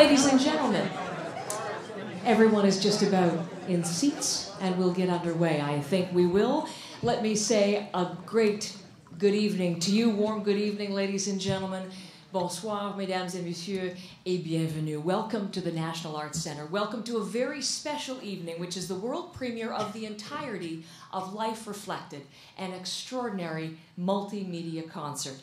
Ladies and gentlemen, everyone is just about in seats and we'll get underway. I think we will. Let me say a great good evening to you. Warm good evening, ladies and gentlemen. Bonsoir, mesdames et messieurs, et bienvenue. Welcome to the National Arts Center. Welcome to a very special evening, which is the world premiere of the entirety of Life Reflected, an extraordinary multimedia concert.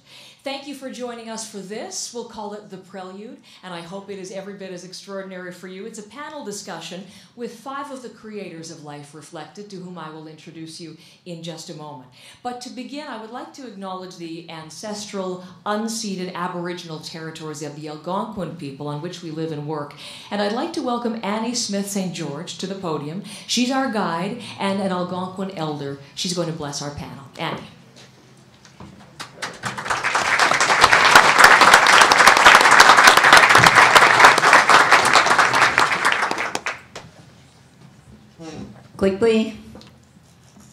Thank you for joining us for this. We'll call it The Prelude, and I hope it is every bit as extraordinary for you. It's a panel discussion with five of the creators of Life Reflected, to whom I will introduce you in just a moment. But to begin, I would like to acknowledge the ancestral, unceded Aboriginal territories of the Algonquin people on which we live and work. And I'd like to welcome Annie Smith St. George to the podium. She's our guide and an Algonquin elder. She's going to bless our panel. Annie. Quickly,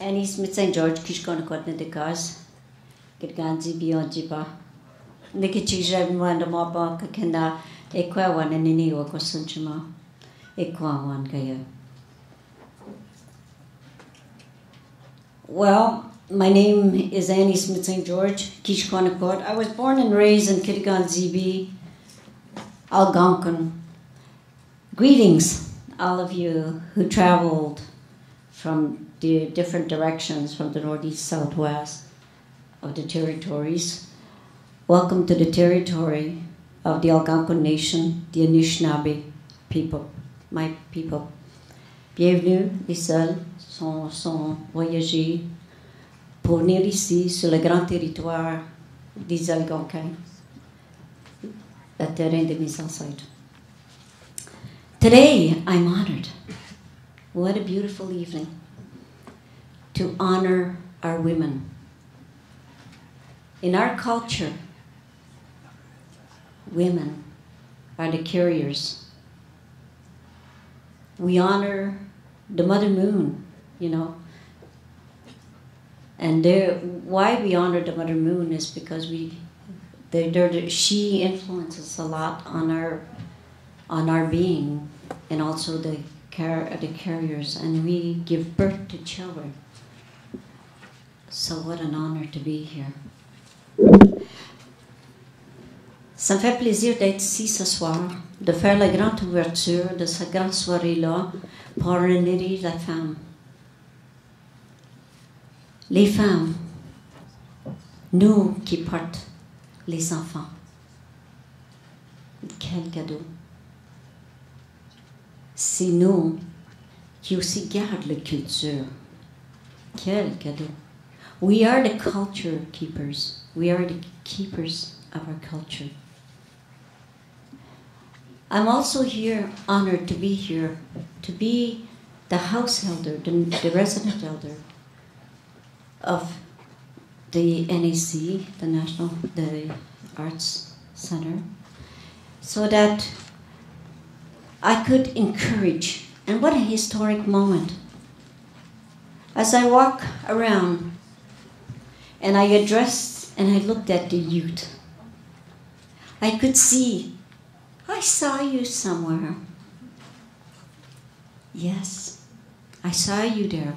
Annie Smith St. George, Kishkona Kotna de Kaz, Kitganzi Beyond Jiba. Niki Chija Mwanda Mapa, Kakenda, Ekwa Wan and Nini Wako Sunchima, Ekwa Wan Kaya. Well, my name is Annie Smith St. George, Kishkonakot. I was born and raised in Kitigan Zibi, Algonquin. Greetings, all of you who traveled from the different directions from the northeast, southwest of the territories. Welcome to the territory of the Algonquin Nation, the Anishinaabe people, my people. Bienvenue, les sont, sont voyagés pour venir ici sur le grand territoire des Algonquins, terrain de mes ancêtres. Today, I'm honored. What a beautiful evening to honor our women. In our culture, women are the carriers. We honor the Mother Moon, you know. And there, why we honor the Mother Moon is because we, they're, they're, she influences a lot on our, on our being, and also the car- the carriers, and we give birth to children. So what an honor to be here. Ça me fait plaisir d'être ici ce soir, de faire la grande ouverture de cette grande soirée-là pour honorer la femme. Les femmes, nous qui portent les enfants. Quel cadeau. C'est nous qui aussi gardent la culture. Quel cadeau. We are the culture keepers. We are the keepers of our culture. I'm also here, honored to be here, to be the house elder, the resident elder of the NAC, the National the Arts Center, so that I could encourage. And what a historic moment! As I walk around and I addressed and I looked at the youth, I could see I saw you somewhere. Yes, I saw you there.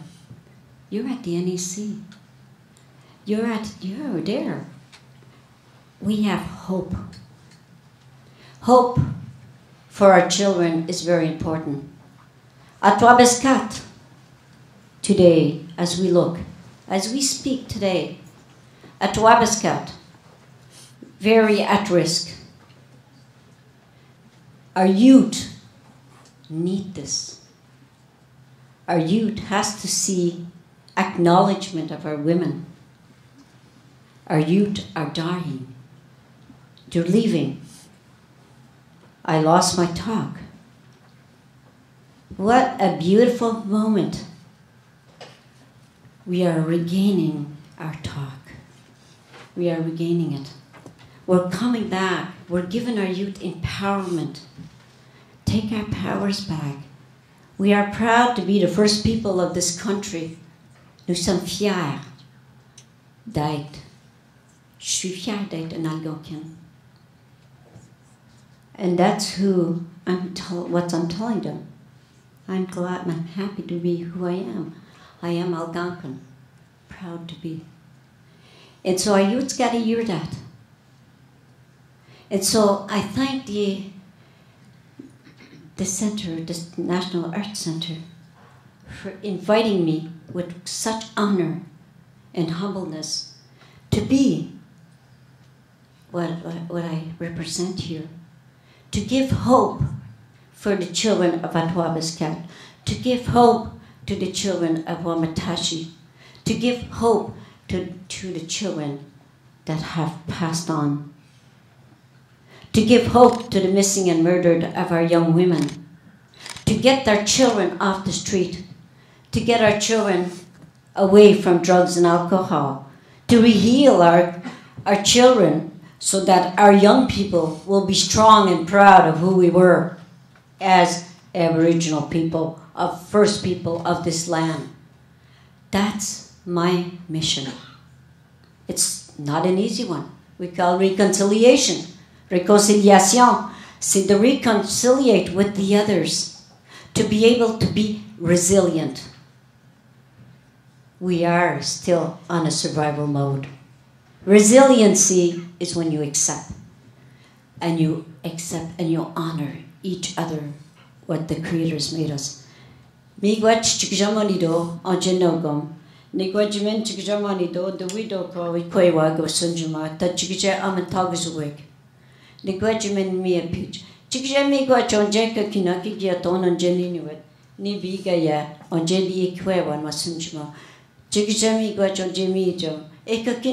You're at the NAC. You're at you're there. We have hope. Hope for our children is very important. Attawapiskat, today, as we look, as we speak today, Attawapiskat, very at risk. Our youth need this. Our youth has to see acknowledgement of our women. Our youth are dying. They're leaving. I lost my talk. What a beautiful moment. We are regaining our talk. We are regaining it. We're coming back. We're giving our youth empowerment. Take our powers back. We are proud to be the first people of this country. Nous sommes fiers d'être. Je suis fière d'être un Algonquin. And that's who I'm tell- what I'm telling them. I'm glad, I'm happy to be who I am. I am Algonquin, proud to be. And so our youth's got to hear that. And so I thank the the center, the National Arts Center, for inviting me with such honor and humbleness to be what, what, I represent here, to give hope for the children of Attawapiskat, to give hope to the children of Wamatashi, to give hope to, to the children that have passed on. To give hope to the missing and murdered of our young women, to get our children off the street, to get our children away from drugs and alcohol, to heal our, our children so that our young people will be strong and proud of who we were as Aboriginal people, of first people of this land. That's my mission. It's not an easy one. We call reconciliation Reconciliation, c'est to reconciliate with the others, to be able to be resilient. We are still on a survival mode. Resiliency is when you accept and you accept and you honor each other what the creators made us. Migwach chikjamanido anjenogom. Nigwajimen chikjamanido the widow ko ikwewa go sunjuma ta chikje amantagzuwek ni gwa mi a pich chik je mi gwa chon je ka kina ki gya on je ni wet ni bi ga ya on je li kwe wan ma sun e wet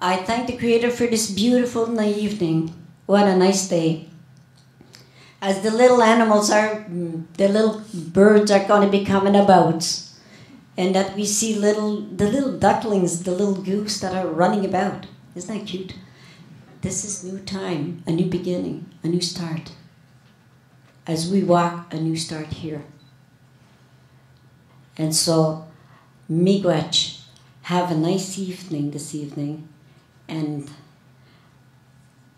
I thank the Creator for this beautiful evening. What a nice day. As the little animals are, mm, the little birds are going to be coming about, and that we see little, the little ducklings, the little goose that are running about. Isn't that cute? This is new time, a new beginning, a new start. As we walk, a new start here. And so, miigwech, have a nice evening this evening, and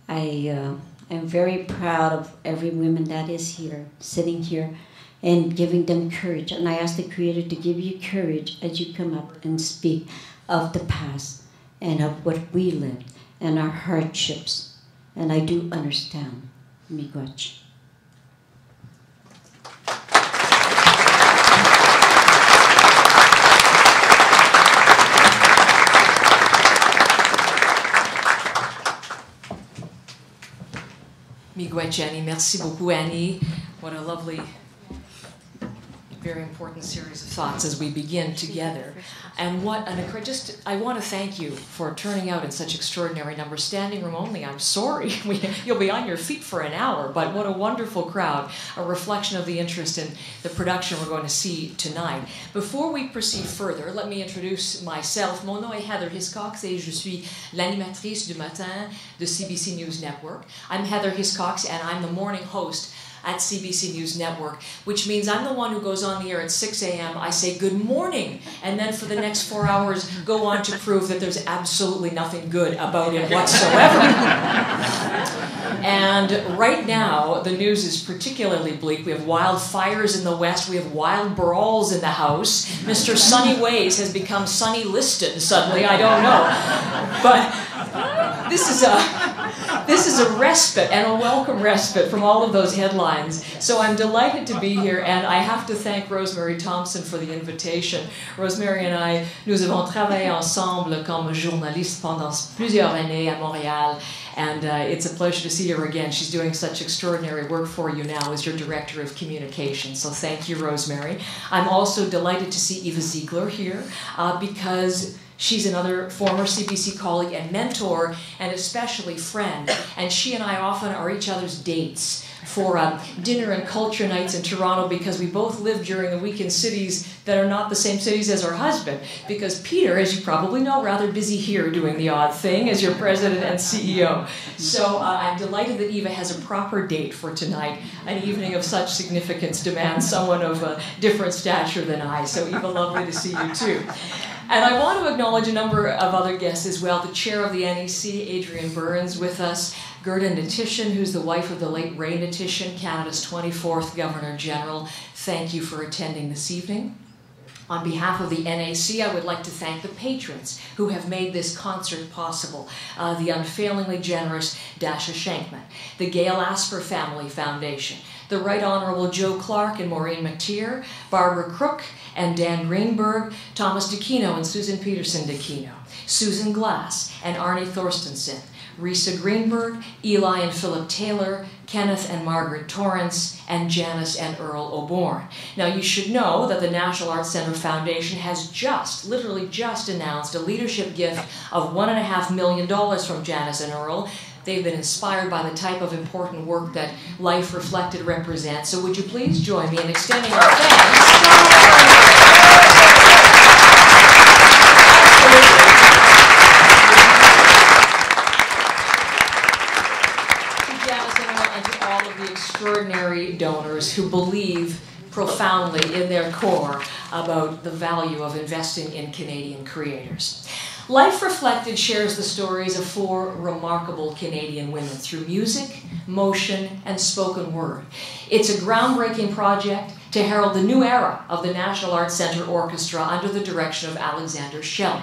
I uh, am very proud of every woman that is here, sitting here, and giving them courage. And I ask the Creator to give you courage as you come up and speak of the past and of what we lived and our hardships. And I do understand miigwech. Annie, merci beaucoup Annie. What a lovely very important series of thoughts as we begin together. And what an just I want to thank you for turning out in such extraordinary numbers. Standing room only. I'm sorry, we, you'll be on your feet for an hour, but what a wonderful crowd! A reflection of the interest in the production we're going to see tonight. Before we proceed further, let me introduce myself. Mon nom est Heather Hiscox et je suis l'animatrice du matin de CBC News Network. I'm Heather Hiscox and I'm the morning host at CBC News Network, which means I'm the one who goes on the air at 6 a.m. I say good morning, and then for the next four hours go on to prove that there's absolutely nothing good about it whatsoever. and right now, the news is particularly bleak. We have wildfires in the west, we have wild brawls in the house. Mr. Sunny Ways has become Sunny Liston suddenly, I don't know. But this is a this is a respite and a welcome respite from all of those headlines. So I'm delighted to be here, and I have to thank Rosemary Thompson for the invitation. Rosemary and I, nous avons travaillé ensemble comme journalistes pendant plusieurs années à Montréal. And uh, it's a pleasure to see her again. She's doing such extraordinary work for you now as your director of communication. So thank you, Rosemary. I'm also delighted to see Eva Czigler here uh, because She's another former CBC colleague and mentor, and especially friend. And she and I often are each other's dates for um, dinner and culture nights in Toronto because we both live during the week in cities that are not the same cities as our husband. Because Peter, as you probably know, rather busy here doing the odd thing as your president and CEO. So uh, I'm delighted that Eva has a proper date for tonight. An evening of such significance demands someone of a different stature than I. So Eva, lovely to see you too. And I want to acknowledge a number of other guests as well. The chair of the NAC, Adrian Burns, with us. Gerda Hnatyshyn, who's the wife of the late Ray Hnatyshyn, Canada's 24th Governor General. Thank you for attending this evening. On behalf of the NAC, I would like to thank the patrons who have made this concert possible. Uh, the unfailingly generous Dasha Shenkman, the Gail Asper Family Foundation, the Right Honorable Joe Clark and Maureen McTeer, Barbara Crook and Dan Greenberg, Thomas d'Aquino and Susan Peterson d'Aquino, Susan Glass and Arni Thorsteinson, Risa Greenberg, Eli and Philip Taylor, Kenneth and Margaret Torrance, and Janice and Earl O'Born. Now, you should know that the National Arts Center Foundation has just, literally just announced a leadership gift of $1.5 million from Janice and Earl. They've been inspired by the type of important work that Life Reflected represents. So, would you please join me in extending our thanks? To all of the extraordinary donors who believe profoundly in their core about the value of investing in Canadian creators. Life Reflected shares the stories of four remarkable Canadian women through music, motion, and spoken word. It's a groundbreaking project to herald the new era of the National Arts Centre Orchestra under the direction of Alexander Shelley.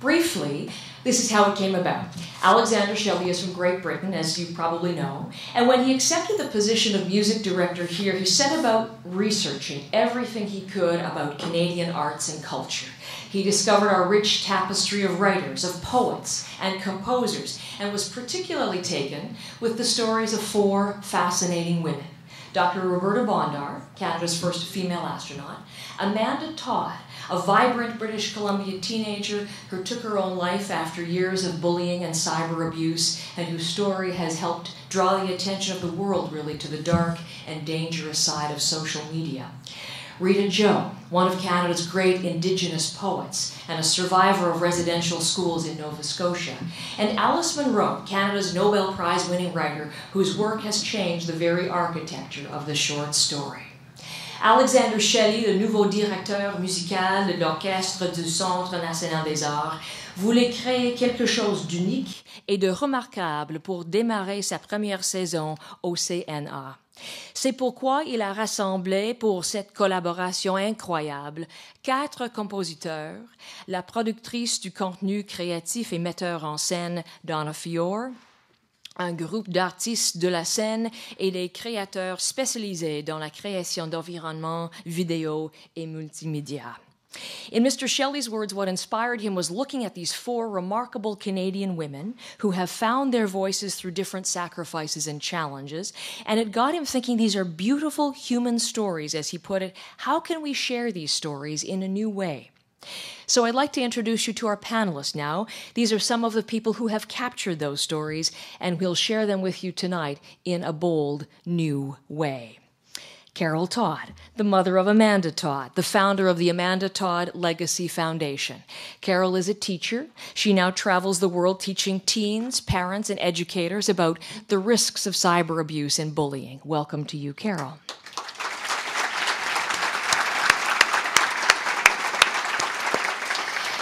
Briefly, this is how it came about. Alexander Shelley is from Great Britain, as you probably know, and when he accepted the position of music director here, he set about researching everything he could about Canadian arts and culture. He discovered our rich tapestry of writers, of poets, and composers, and was particularly taken with the stories of four fascinating women. Dr. Roberta Bondar, Canada's first female astronaut, Amanda Todd, a vibrant British Columbia teenager who took her own life after years of bullying and cyber abuse, and whose story has helped draw the attention of the world really to the dark and dangerous side of social media. Rita Joe, one of Canada's great Indigenous poets and a survivor of residential schools in Nova Scotia, and Alice Munro, Canada's Nobel Prize winning writer whose work has changed the very architecture of the short story. Alexander Shelley, le nouveau directeur musical de l'Orchestre du Centre national des arts, voulait créer quelque chose d'unique et de remarquable pour démarrer sa première saison au CNA. C'est pourquoi il a rassemblé pour cette collaboration incroyable quatre compositeurs, la productrice du contenu créatif et metteur en scène Donna Fior, un groupe d'artistes de la scène et des créateurs spécialisés dans la création d'environnements vidéo et multimédia. In Mr. Shelley's words, what inspired him was looking at these four remarkable Canadian women who have found their voices through different sacrifices and challenges, and it got him thinking these are beautiful human stories, as he put it. How can we share these stories in a new way? So I'd like to introduce you to our panelists now. These are some of the people who have captured those stories, and we'll share them with you tonight in a bold, new way. Carol Todd, the mother of Amanda Todd, the founder of the Amanda Todd Legacy Foundation. Carol is a teacher. She now travels the world teaching teens, parents, and educators about the risks of cyber abuse and bullying. Welcome to you, Carol.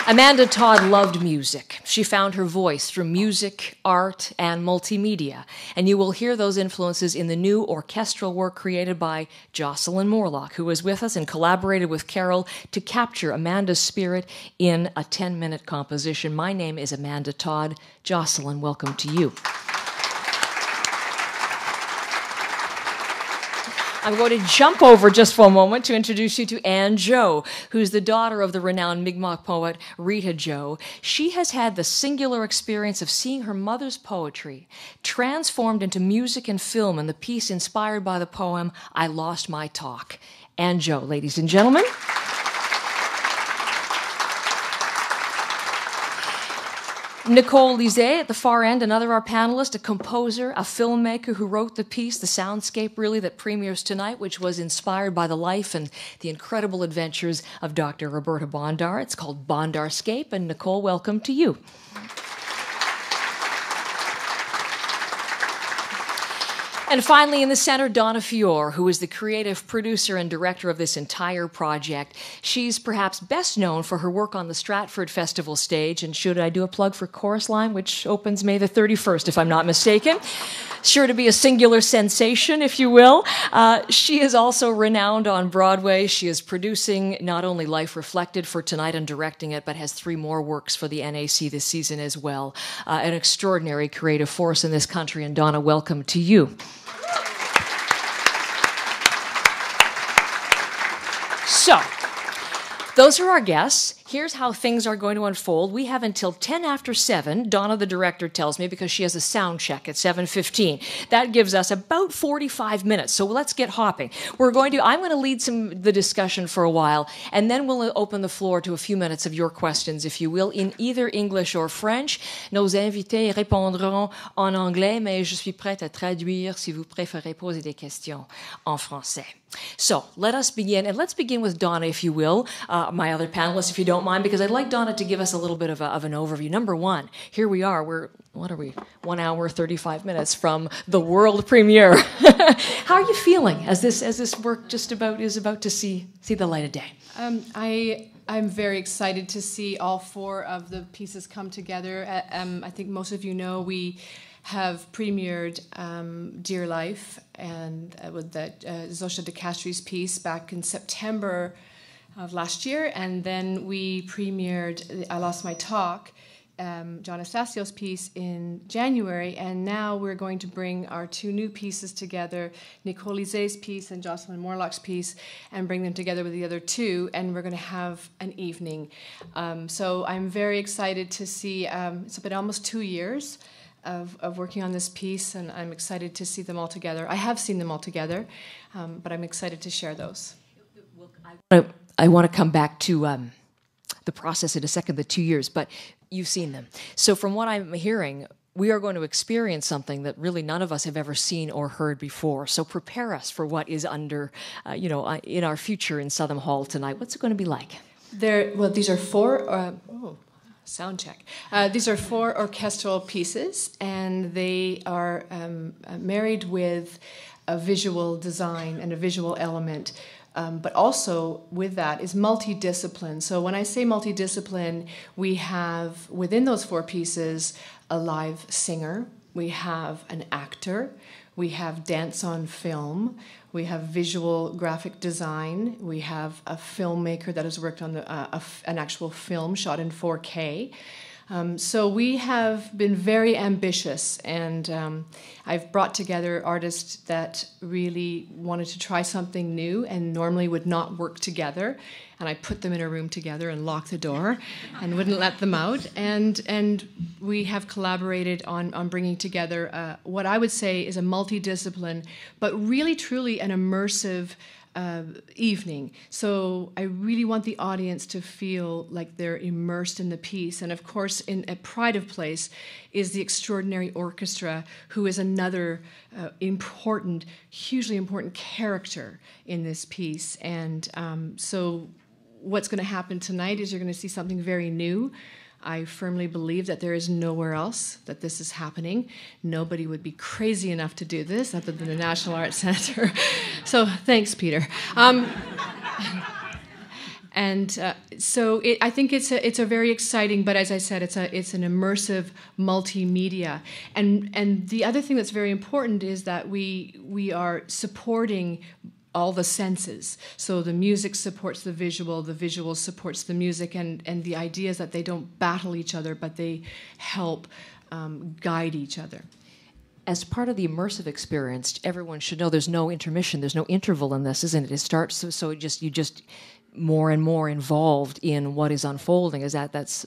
Amanda Todd loved music. She found her voice through music, art, and multimedia. And you will hear those influences in the new orchestral work created by Jocelyn Morlock, who was with us and collaborated with Carol to capture Amanda's spirit in a 10 minute composition. My name is Amanda Todd. Jocelyn, welcome to you. I'm going to jump over just for a moment to introduce you to Anne Joe, who's the daughter of the renowned Mi'kmaq poet Rita Joe. She has had the singular experience of seeing her mother's poetry transformed into music and film in the piece inspired by the poem I Lost My Talk. Anne Joe, ladies and gentlemen. Nicole Lizée at the far end, another our panelist, a composer, a filmmaker who wrote the piece, the soundscape really that premieres tonight, which was inspired by the life and the incredible adventures of Dr. Roberta Bondar. It's called Bondarscape, and Nicole, welcome to you. And finally, in the center, Donna Feore, who is the creative producer and director of this entire project. She's perhaps best known for her work on the Stratford Festival stage. And should I do a plug for Chorus Line, which opens May the 31st, if I'm not mistaken? Sure to be a singular sensation, if you will. Uh, she is also renowned on Broadway. She is producing not only Life Reflected for tonight and directing it, but has three more works for the NAC this season as well. Uh, an extraordinary creative force in this country. And Donna, welcome to you. So, those are our guests here's how things are going to unfold. We have until 10 after 7, Donna the director tells me because she has a sound check at 7:15. That gives us about 45 minutes. So let's get hopping. We're going to I'm going to lead some the discussion for a while and then we'll open the floor to a few minutes of your questions if you will in either English or French. Nos invités répondront en anglais mais je suis prête à traduire si vous préférez poser des questions en français. So let us begin, and let's begin with Donna, if you will, uh, my other panelists, if you don't don't mind, because I'd like Donna to give us a little bit of, a, of an overview. Number one, here we are. We're, what are we, one hour, 35 minutes from the world premiere. How are you feeling as this, as this work just about is about to see, see the light of day? Um, I I'm very excited to see all four of the pieces come together. Uh, um, I think most of you know we have premiered um, Dear Life and uh, with that uh, Zosha Di Castri's piece back in September of last year, and then we premiered I Lost My Talk, um, John Estacio's piece in January, and now we're going to bring our two new pieces together, Nicole Lizée's piece and Jocelyn Morlock's piece, and bring them together with the other two, and we're going to have an evening. Um, so I'm very excited to see, um, it's been almost two years. Of, of working on this piece, and I'm excited to see them all together. I have seen them all together, um, but I'm excited to share those. I want to come back to um, the process in a second, the two years, but you've seen them. So, from what I'm hearing, we are going to experience something that really none of us have ever seen or heard before. So, prepare us for what is under, uh, you know, uh, in our future in Southam Hall tonight. What's it going to be like? There, well, these are four. Uh, oh, sound check. Uh, these are four orchestral pieces, and they are um, uh, married with a visual design and a visual element um, but also with that is multidiscipline. So when I say multidiscipline, we have within those four pieces a live singer, we have an actor, we have dance on film, we have visual graphic design, we have a filmmaker that has worked on the, uh, an actual film shot in 4K. Um, so we have been very ambitious, and um, I've brought together artists that really wanted to try something new and normally would not work together. And I put them in a room together and locked the door and wouldn't let them out. And and we have collaborated on on bringing together uh, what I would say is a multidiscipline, but really truly an immersive uh, evening. So I really want the audience to feel like they're immersed in the piece. And of course, in a Pride of Place is the extraordinary orchestra, who is another uh, important, hugely important character in this piece. And um, so what's going to happen tonight is you're going to see something very new. I firmly believe that there is nowhere else that this is happening. Nobody would be crazy enough to do this other than the National Arts Center. so thanks, Peter. Um, and uh, so it, I think it's a it's a very exciting, but as I said, it's a it's an immersive multimedia. And and the other thing that's very important is that we we are supporting all the senses. So the music supports the visual, the visual supports the music, and, and the idea is that they don't battle each other, but they help um, guide each other. As part of the immersive experience, everyone should know there's no intermission, there's no interval in this, isn't it? It starts so, so it just you just more and more involved in what is unfolding. Is that that's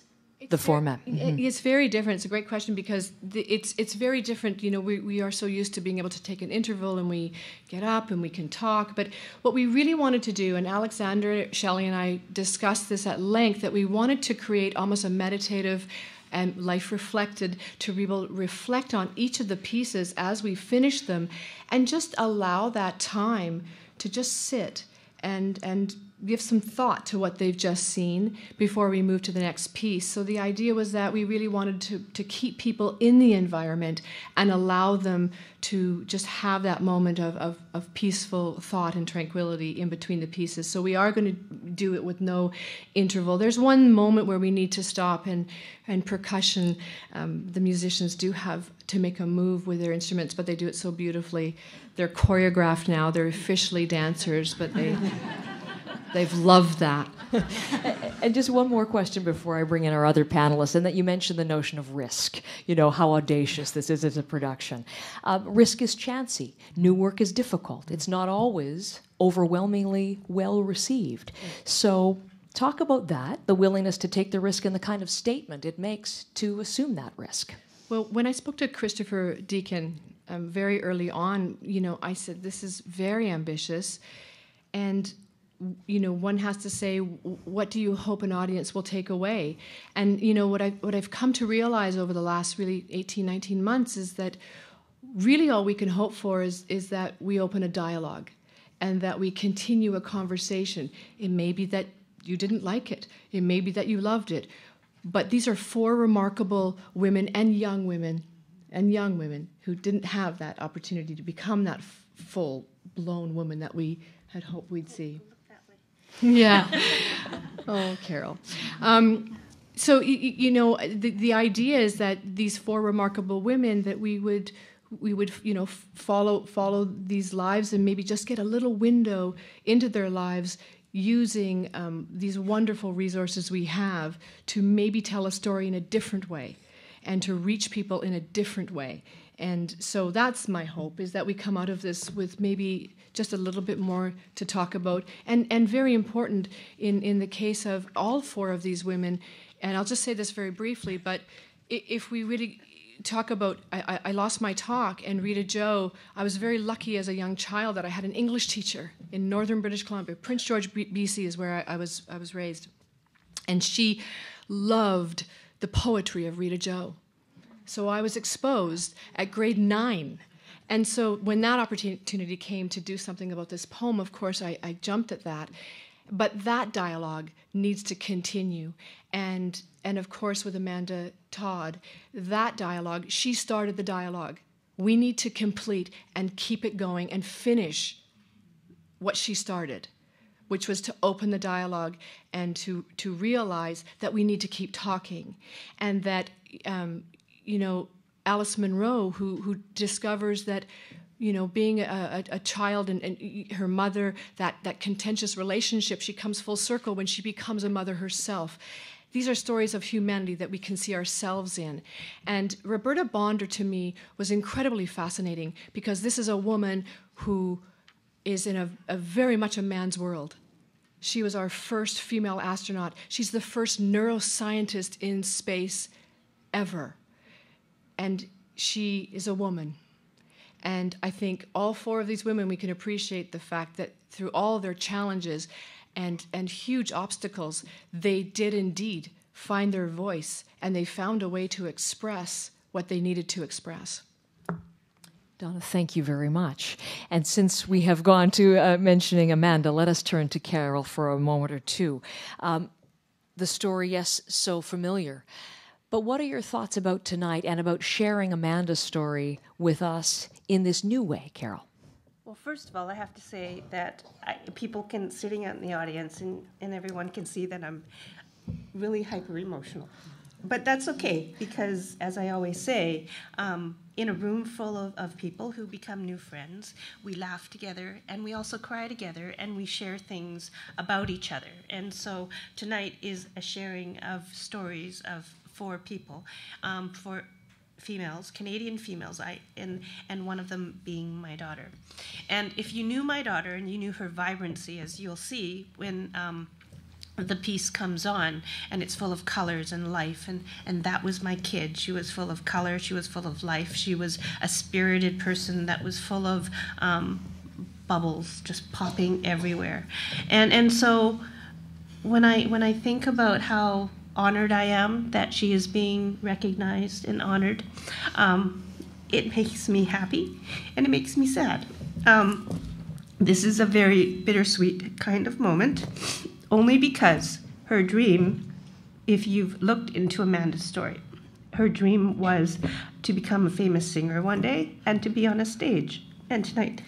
the format. Mm-hmm. It's very different. It's a great question because the, it's it's very different. You know, we, we are so used to being able to take an interval and we get up and we can talk. But what we really wanted to do, and Alexander, Shelley, and I discussed this at length, that we wanted to create almost a meditative and life reflected to be able to reflect on each of the pieces as we finish them and just allow that time to just sit and and give some thought to what they've just seen before we move to the next piece. So the idea was that we really wanted to, to keep people in the environment and allow them to just have that moment of, of, of peaceful thought and tranquility in between the pieces. So we are going to do it with no interval. There's one moment where we need to stop, and, and percussion, um, the musicians do have to make a move with their instruments, but they do it so beautifully. They're choreographed now, they're officially dancers, but they. They've loved that. and just one more question before I bring in our other panelists, and that you mentioned the notion of risk. You know, how audacious this is as a production. Um, risk is chancy, new work is difficult, it's not always overwhelmingly well received. So, talk about that the willingness to take the risk and the kind of statement it makes to assume that risk. Well, when I spoke to Christopher Deacon um, very early on, you know, I said, this is very ambitious. And you know one has to say what do you hope an audience will take away? And you know what i what i've come to realize over the last really 18 19 months is that really all we can hope for is is that we open a dialogue and that we continue a conversation. It may be that you didn't like it. It may be that you loved it. But these are four remarkable women and young women and young women who didn't have that opportunity to become that full blown woman that we had hoped we'd see yeah. oh, Carol. Um, so you, you know the, the idea is that these four remarkable women that we would we would you know follow follow these lives and maybe just get a little window into their lives using um, these wonderful resources we have to maybe tell a story in a different way and to reach people in a different way and so that's my hope is that we come out of this with maybe just a little bit more to talk about. And, and very important in, in the case of all four of these women, and I'll just say this very briefly, but if we really talk about I, I, lost my talk and rita joe i was very lucky as a young child that i had an english teacher in northern british columbia. Prince george bc is where I, I, was i was raised. And she loved the poetry of rita joe. So i was exposed at grade nine and so when that opportunity came to do something about this poem, of course, I, I jumped at that. But that dialogue needs to continue. And, and of course, with Amanda Todd, that dialogue, she started the dialogue. We need to complete and keep it going and finish what she started, which was to open the dialogue and to, to realize that we need to keep talking and that, um, you know, Alice Munro, who who discovers that you know, being a, a, a child and, and, her mother, that, that contentious relationship, she comes full circle when she becomes a mother herself. These are stories of humanity that we can see ourselves in. And Roberta Bondar, to me, was incredibly fascinating because this is a woman who is in a, a very much a man's world. She was our first female astronaut. She's the first neuroscientist in space ever and she is a woman. And I think all four of these women, we can appreciate the fact that through all their challenges and, and huge obstacles, they did indeed find their voice and they found a way to express what they needed to express. Donna, thank you very much. And since we have gone to uh, mentioning Amanda, let us turn to Carol for a moment or two. Um, the story, yes, so familiar. But what are your thoughts about tonight and about sharing Amanda's story with us in this new way, Carol? Well, first of all, I have to say that I, people can, sitting out in the audience, and, and everyone can see that I'm really hyper emotional. But that's okay, because as I always say, um, in a room full of, of people who become new friends, we laugh together and we also cry together and we share things about each other. And so tonight is a sharing of stories of for people, um, for females, Canadian females, I and and one of them being my daughter. And if you knew my daughter and you knew her vibrancy, as you'll see when. Um, the piece comes on and it's full of colors and life and and that was my kid she was full of color she was full of life she was a spirited person that was full of um, bubbles just popping everywhere and and so when i when i think about how honored I am that she is being recognized and honored. Um, it makes me happy and it makes me sad. Um, This is a very bittersweet kind of moment, only because her dream, if you've looked into Amanda's story, her dream was to become a famous singer one day and to be on a stage. And tonight,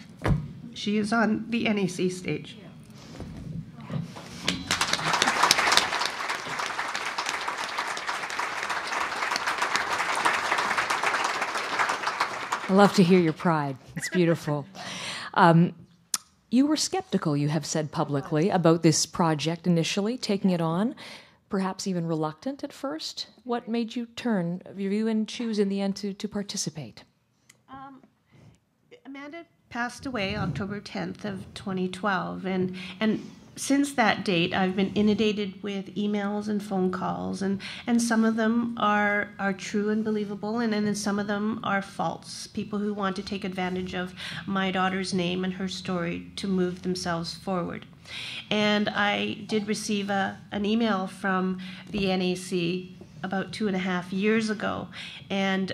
she is on the NAC stage. I love to hear your pride. It's beautiful. Um, you were skeptical, you have said publicly, about this project initially, taking it on, perhaps even reluctant at first. What made you turn your view and choose in the end to, to participate? Um, Amanda passed away October 10th of 2012, and and since that date, I've been inundated with emails and phone calls, and, and some of them are, are true and believable, and, and then some of them are false. People who want to take advantage of my daughter's name and her story to move themselves forward. And I did receive a, an email from the NAC about two and a half years ago, and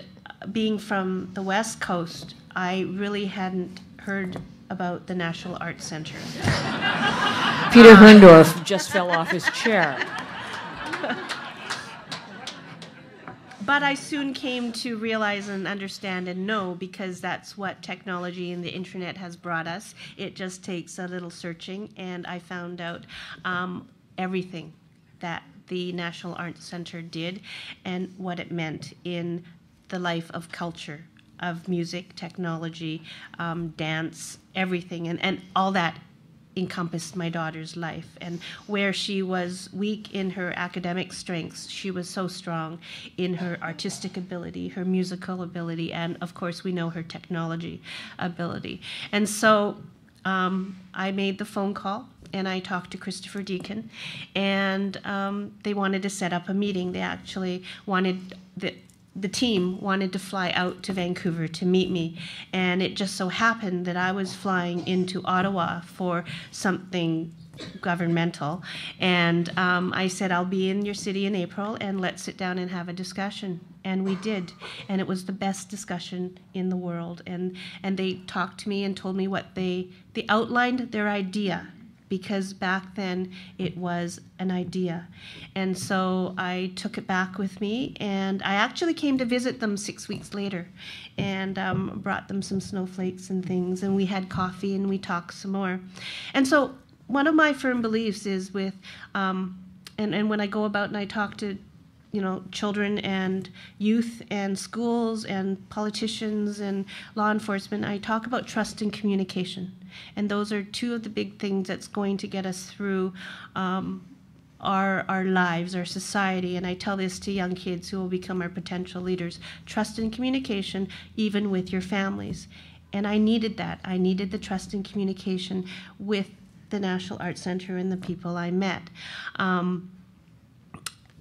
being from the West Coast, I really hadn't heard about the National Arts Center. Peter Herrndorf just fell off his chair. But I soon came to realize and understand and know because that's what technology and the internet has brought us. It just takes a little searching, and I found out um, everything that the National Arts Center did and what it meant in the life of culture of music, technology, um, dance, everything, and, and all that encompassed my daughter's life. And where she was weak in her academic strengths, she was so strong in her artistic ability, her musical ability, and of course, we know her technology ability. And so um, I made the phone call and I talked to Christopher Deacon, and um, they wanted to set up a meeting. They actually wanted the the team wanted to fly out to Vancouver to meet me, and it just so happened that I was flying into Ottawa for something governmental. And um, I said, I'll be in your city in April and let's sit down and have a discussion. And we did. And it was the best discussion in the world. And, and they talked to me and told me what they, they outlined their idea because back then it was an idea. And so I took it back with me, and I actually came to visit them six weeks later and um, brought them some snowflakes and things, and we had coffee and we talked some more. And so, one of my firm beliefs is with, um, and, and when I go about and I talk to you know, children and youth and schools and politicians and law enforcement, I talk about trust and communication. And those are two of the big things that's going to get us through um, our, our lives, our society. And I tell this to young kids who will become our potential leaders trust and communication, even with your families. And I needed that. I needed the trust and communication with the National Arts Center and the people I met. Um,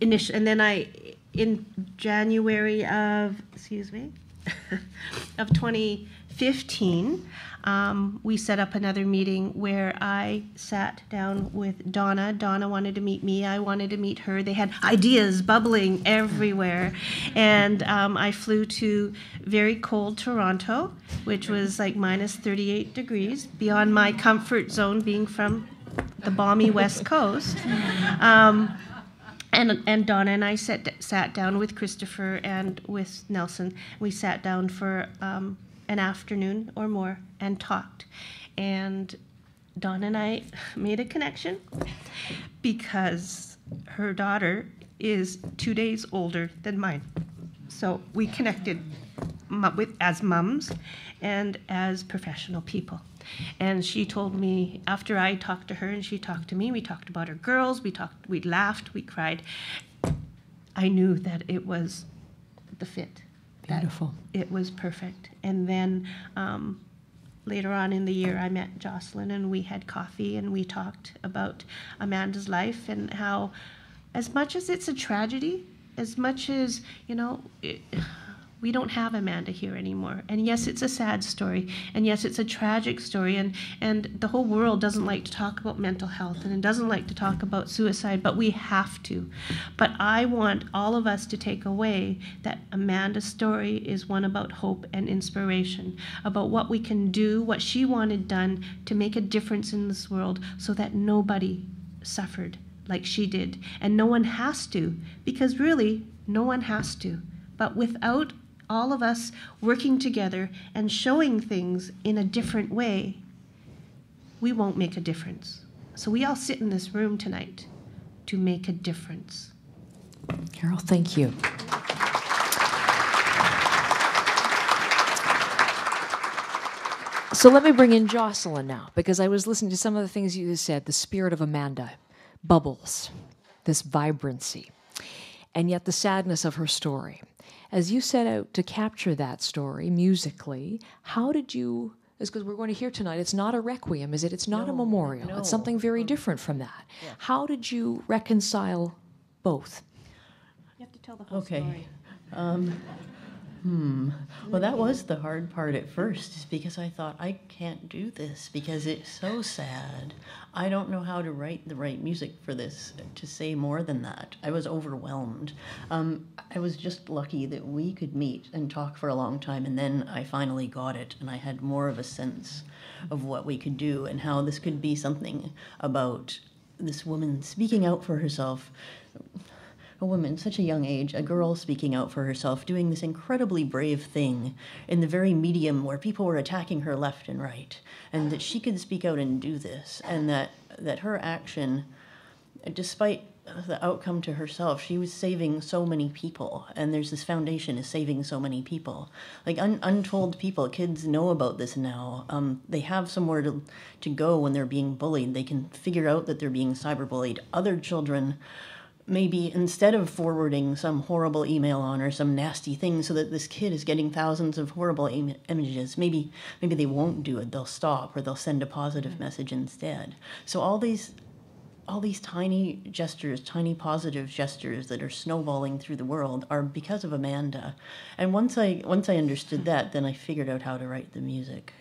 initial, and then I, in January of, excuse me, of 2015, um, we set up another meeting where I sat down with Donna. Donna wanted to meet me. I wanted to meet her. They had ideas bubbling everywhere. And um, I flew to very cold Toronto, which was like minus 38 degrees, beyond my comfort zone being from the balmy West Coast. Um, and and Donna and I sat sat down with Christopher and with Nelson. We sat down for um, an afternoon or more and talked. And Donna and I made a connection because her daughter is two days older than mine. So we connected with as mums and as professional people. And she told me after I talked to her and she talked to me, we talked about her girls, we talked, we laughed, we cried. I knew that it was the fit. Beautiful. It was perfect. And then um, later on in the year, oh. I met Jocelyn and we had coffee and we talked about Amanda's life and how, as much as it's a tragedy, as much as, you know, it, We don't have Amanda here anymore. And yes, it's a sad story. And yes, it's a tragic story. And, and the whole world doesn't like to talk about mental health and it doesn't like to talk about suicide, but we have to. But I want all of us to take away that Amanda's story is one about hope and inspiration, about what we can do, what she wanted done to make a difference in this world so that nobody suffered like she did. And no one has to, because really, no one has to. But without all of us working together and showing things in a different way, we won't make a difference. So we all sit in this room tonight to make a difference. Carol, thank you. So let me bring in Jocelyn now, because I was listening to some of the things you said. The spirit of Amanda bubbles, this vibrancy, and yet the sadness of her story. As you set out to capture that story musically, how did you? Because we're going to hear tonight, it's not a requiem, is it? It's not a memorial. no. It's something very different from that. How did you reconcile both? You have to tell the whole Okay. story. Um, hmm. Well, that was the hard part at first, is because I thought I can't do this because it's so sad. I don't know how to write the right music for this to say more than that. I was overwhelmed. Um, I was just lucky that we could meet and talk for a long time, and then I finally got it, and I had more of a sense of what we could do and how this could be something about this woman speaking out for herself a woman, such a young age, a girl speaking out for herself, doing this incredibly brave thing in the very medium where people were attacking her left and right, and that she could speak out and do this, and that that her action, despite the outcome to herself, she was saving so many people, and there's this foundation is saving so many people, like un- untold people. Kids know about this now. Um, they have somewhere to to go when they're being bullied. They can figure out that they're being cyberbullied. Other children maybe instead of forwarding some horrible email on or some nasty thing so that this kid is getting thousands of horrible Im- images maybe maybe they won't do it. They'll stop or they'll send a positive message instead. So all these all these tiny gestures tiny positive gestures that are snowballing through the world are because of amanda. And once i once i understood that then i figured out how to write the music.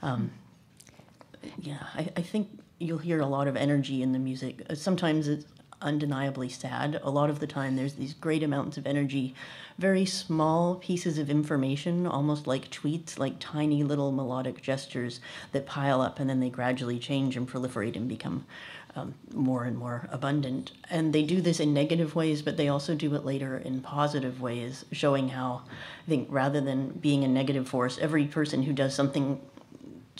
Um, yeah I, I think you'll hear a lot of energy in the music. Sometimes it's undeniably sad. A lot of the time there's these great amounts of energy very small pieces of information almost like tweets like tiny little melodic gestures that pile up and then they gradually change and proliferate and become um, more and more abundant. And they do this in negative ways but they also do it later in positive ways showing how i think rather than being a negative force every person who does something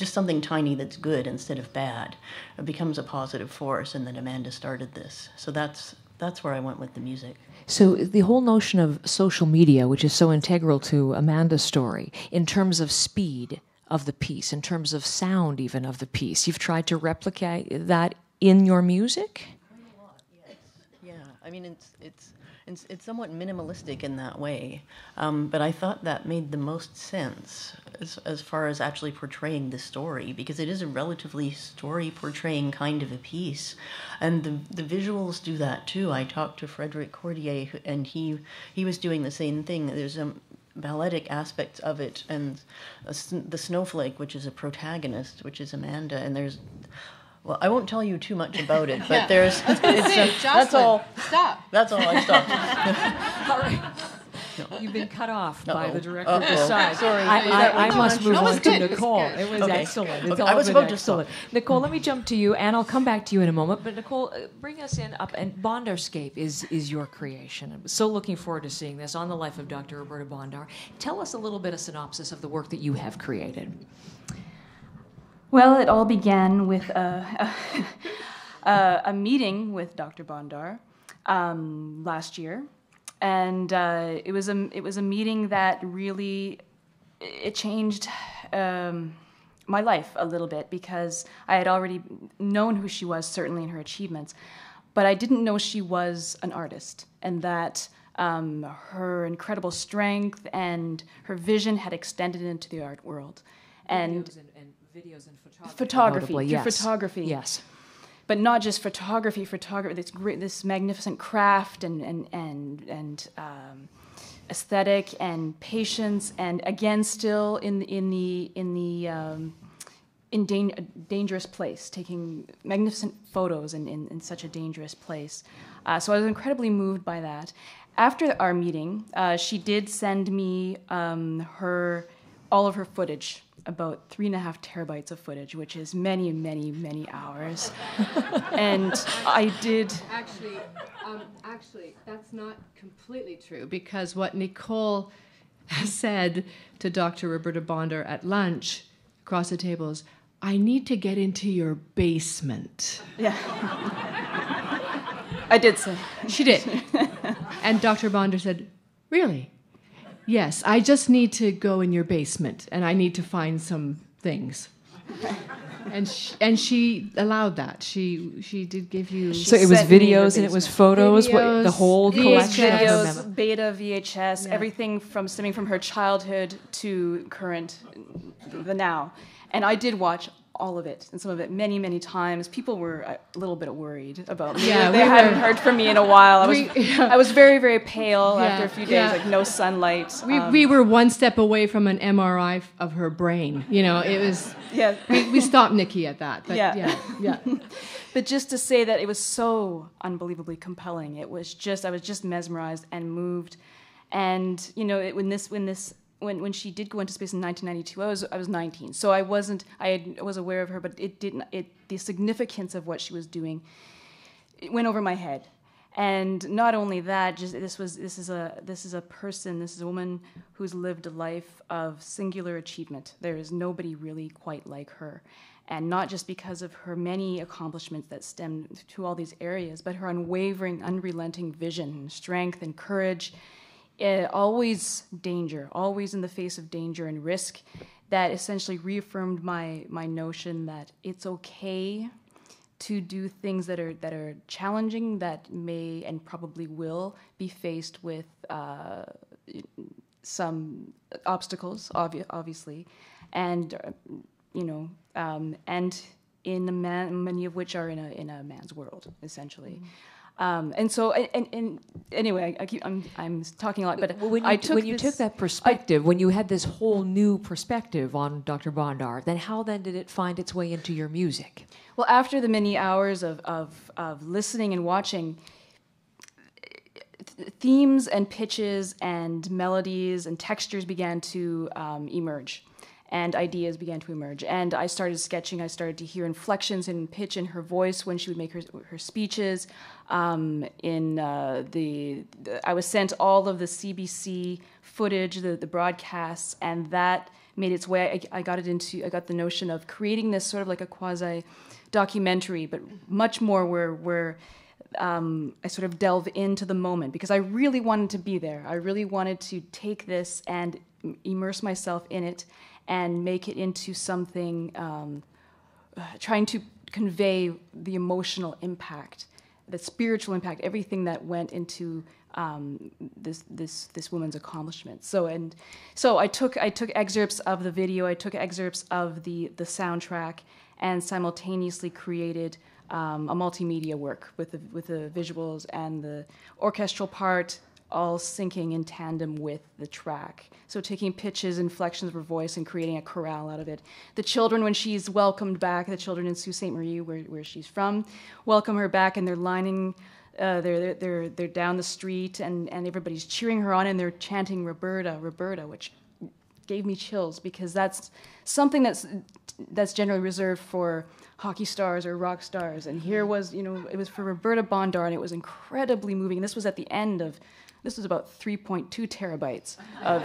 just something tiny that's good instead of bad it becomes a positive force and then amanda started this so that's that's where i went with the music So the whole notion of social media, which is so integral to Amanda's story, in terms of speed of the piece, in terms of sound even of the piece, you've tried to replicate that in your music? A lot, yes. yeah, I mean it's it's it's, it's somewhat minimalistic in that way, um, but I thought that made the most sense as as far as actually portraying the story because it is a relatively story portraying kind of a piece, and the the visuals do that too. I talked to Frederick Cordier and he he was doing the same thing. There's a balletic aspects of it and a the snowflake which is a protagonist which is amanda and there's well i won't tell you too much about it but there's it's, uh, that's all Stop. that's all i stopped All right. You've been cut off by Uh-oh. the director Uh-oh. beside. Sorry. I, I, I must much? move No, it was on to good. It was Nicole. It was Okay. excellent. It's Okay, all I was about to excellent. Nicole, let me jump to you, and I'll come back to you in a moment. But Nicole, uh, bring us in up. And Bondarscape is is your creation. I'm so looking forward to seeing this on the life of Dr. Roberta Bondar. Tell us a little bit of synopsis of the work that you have created. Well, it all began with a, a, a meeting with Dr. Bondar um, last year, and uh, it was a it was a meeting that really it changed um, my life a little bit because I had already known who she was, certainly in her achievements, but I didn't know she was an artist and that. Um, her incredible strength and her vision had extended into the art world, and videos and, and videos and photography. photography notably, through yes. photography Yes. But not just photography, photography, this great, this magnificent craft and and and and um, aesthetic and patience, and again, still in in the in the um, in dan- dangerous place, taking magnificent photos in, in, in such a dangerous place. Uh, so I was incredibly moved by that. After our meeting, uh, she did send me um, her all of her footage, about three and a half terabytes of footage, which is many, many, many hours. and I did. Actually, um, actually, that's not completely true because what Nicole said to Dr. Roberta Bondar at lunch across the table is, I need to get into your basement. Yeah. I did say. She did. and Dr. Bondar said, Really? Yes, I just need to go in your basement and I need to find some things. and she, and she allowed that. She she did give you So it was sent me her videos and it was basement. photos, what, the Videos, whole collection of videos, memo- beta VHS, Yeah. everything from stemming from her childhood to current, the now. And I did watch all of it and some of it many, many times. People were a little bit worried about me. Yeah, they we hadn't were- heard from me in a while. I was, We- yeah. I was very, very pale Yeah, after a few days, like no sunlight. we, Um, we were one step away from an MRI f- of her brain. You know, it was yeah. we, we stopped Nikki at that. But Yeah. yeah, yeah. But just to say that it was so unbelievably compelling. It was just I was just mesmerized and moved. And you know, it, when this when this when, when she did go into space in 1992, I was I was 19, so I wasn't I had, I was aware of her, but it didn't it the significance of what she was doing it went over my head. And not only that, just this was this is a this is a person, this is a woman who's lived a life of singular achievement. There is nobody really quite like her. And not just because of her many accomplishments that stem to all these areas, but her unwavering, unrelenting vision, strength, and courage. Uh, always danger, always in the face of danger and risk. That essentially reaffirmed my my notion that it's okay to do things that are that are challenging that may and probably will be faced with uh, some obstacles obvi- obviously and uh, you know um, and in man many of which are in a in a man's world essentially um, and so and, and, anyway I, I keep I'm, I'm talking a lot but when you, I took when you this- took that perspective, when you had this whole new perspective on Dr. Bondar, then how then did it find its way into your music? Well, after the many hours of, of, of listening and watching, th- themes and pitches and melodies and textures began to um, emerge. And ideas began to emerge. And I started sketching. I started to hear inflections in pitch in her voice when she would make her, her speeches. Um, in uh, the, the, I was sent all of the CBC footage, the, the broadcasts, and that made its way. I, I got it into. I got the notion of creating this sort of like a quasi documentary, but much more where where um, I sort of delve into the moment because I really wanted to be there. I really wanted to take this and im- immerse myself in it and make it into something, um, uh, trying to convey the emotional impact, the spiritual impact, everything that went into um, this this this woman's accomplishment. So and so I took I took excerpts of the video, I took excerpts of the the soundtrack, and simultaneously created um, a multimedia work with the with the visuals and the orchestral part all syncing in tandem with the track. So taking pitches, inflections of her voice, and creating a chorale out of it. The children, when she's welcomed back, the children in Sault Ste. Marie, where, where she's from, welcome her back, and they're lining, uh, they're, they're, they're, they're down the street, and, and everybody's cheering her on, and they're chanting Roberta, Roberta, which gave me chills because that's something that's that's generally reserved for hockey stars or rock stars and here was you know it was for roberta bondar and it was incredibly moving and this was at the end of this was about 3.2 terabytes of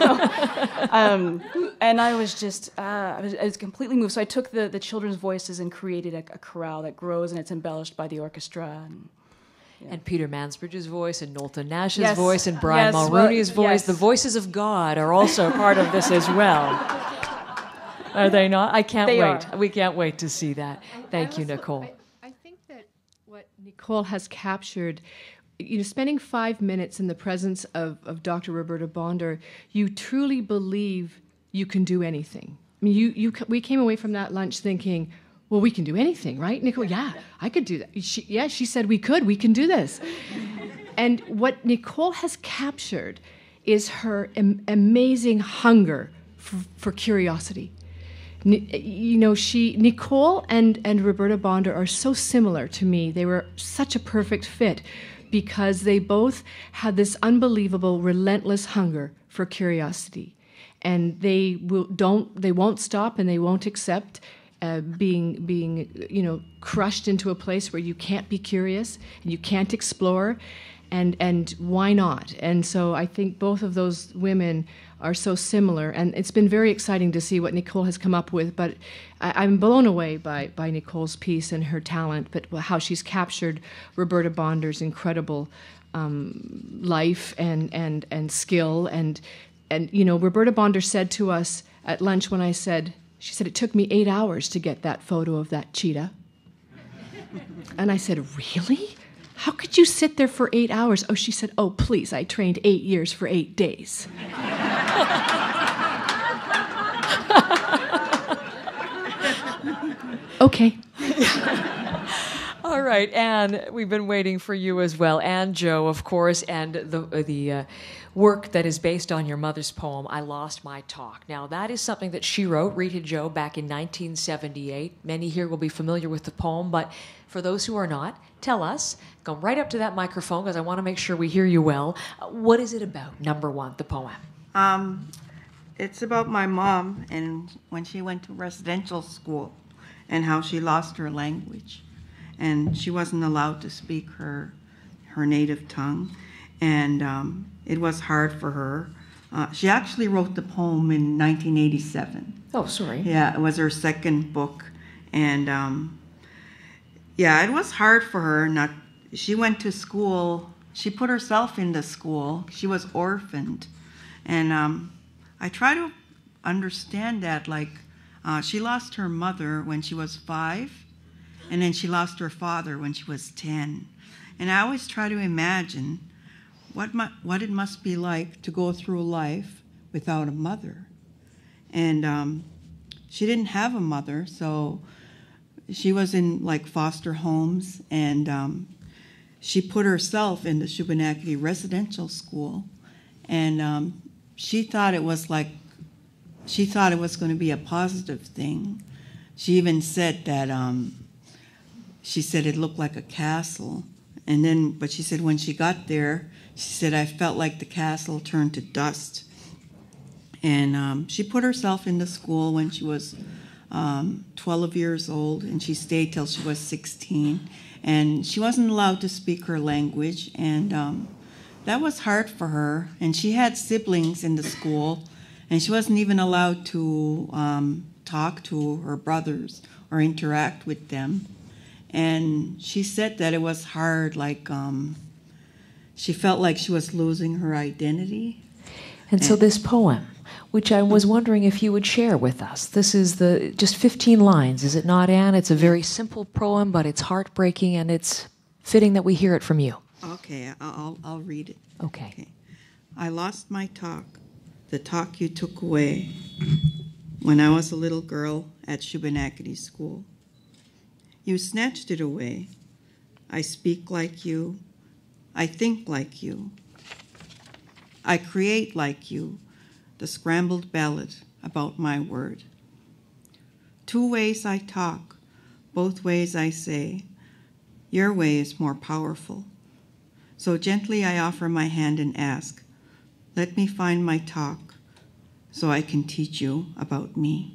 um, and i was just uh, I, was, I was completely moved so i took the, the children's voices and created a, a chorale that grows and it's embellished by the orchestra and, And Peter Mansbridge's voice, and Knowlton Nash's Yes. voice, and Brian Yes, well, Mulroney's voice. yes. The voices of God are also part of this as well. Are they not? I can't They wait. are. We can't wait to see that. Thank you, also- Nicole. I, I think that what Nicole has captured, you know, spending five minutes in the presence of, of Dr. Roberta Bondar, you truly believe you can do anything. I mean, you, you, we came away from that lunch thinking, well, we can do anything, right? Nicole, yeah, I could do that. She, yeah, she said we could. We can do this. and what Nicole has captured is her am- amazing hunger for, for curiosity. Ni- you know, she Nicole and and Roberta Bondar are so similar to me. They were such a perfect fit because they both had this unbelievable, relentless hunger for curiosity, and they will don't they won't stop and they won't accept uh, being being you know crushed into a place where you can't be curious and you can't explore and and why not and so i think both of those women are so similar and it's been very exciting to see what nicole has come up with but I, am blown away by by nicole's piece and her talent but how she's captured roberta bondar's incredible um, life and and and skill and and you know roberta bondar said to us at lunch when i said she said, It took me eight hours to get that photo of that cheetah. and I said, Really? How could you sit there for eight hours? Oh, she said, Oh, please, I trained eight years for eight days. okay. All right, Anne, we've been waiting for you as well, and Joe, of course, and the the uh, work that is based on your mother's poem, "I Lost My Talk." Now, that is something that she wrote, Rita Joe, back in 1978. Many here will be familiar with the poem, but for those who are not, tell us. Go right up to that microphone because I want to make sure we hear you well. What is it about? Number one, the poem. Um, it's about my mom and when she went to residential school and how she lost her language and she wasn't allowed to speak her her native tongue, and um, it was hard for her. Uh, she actually wrote the poem in 1987. Oh, sorry. Yeah, it was her second book, and um, yeah, it was hard for her. Not she went to school. She put herself into school. She was orphaned, and um, I try to understand that. Like, uh, she lost her mother when she was five, and then she lost her father when she was 10. And I always try to imagine what, what it must be like to go through life without a mother. And um, she didn't have a mother, so she was in like foster homes, and um, she put herself in the Shubenacadie residential school, and um, she thought it was like she thought it was going to be a positive thing. She even said that um, she said it looked like a castle. And then, but she said when she got there, she said, I felt like the castle turned to dust. And um, she put herself into school when she was um, 12 years old, and she stayed till she was 16. And she wasn't allowed to speak her language, and um, that was hard for her. And she had siblings in the school, and she wasn't even allowed to um, talk to her brothers or interact with them and she said that it was hard like um, she felt like she was losing her identity and, and so this poem which i was wondering if you would share with us this is the just 15 lines is it not anne it's a very simple poem but it's heartbreaking and it's fitting that we hear it from you okay i'll, I'll read it okay. okay i lost my talk the talk you took away when i was a little girl at shubenacadie school you snatched it away. I speak like you. I think like you. I create like you, the scrambled ballad about my word. Two ways I talk, both ways I say. Your way is more powerful. So gently I offer my hand and ask, let me find my talk so I can teach you about me.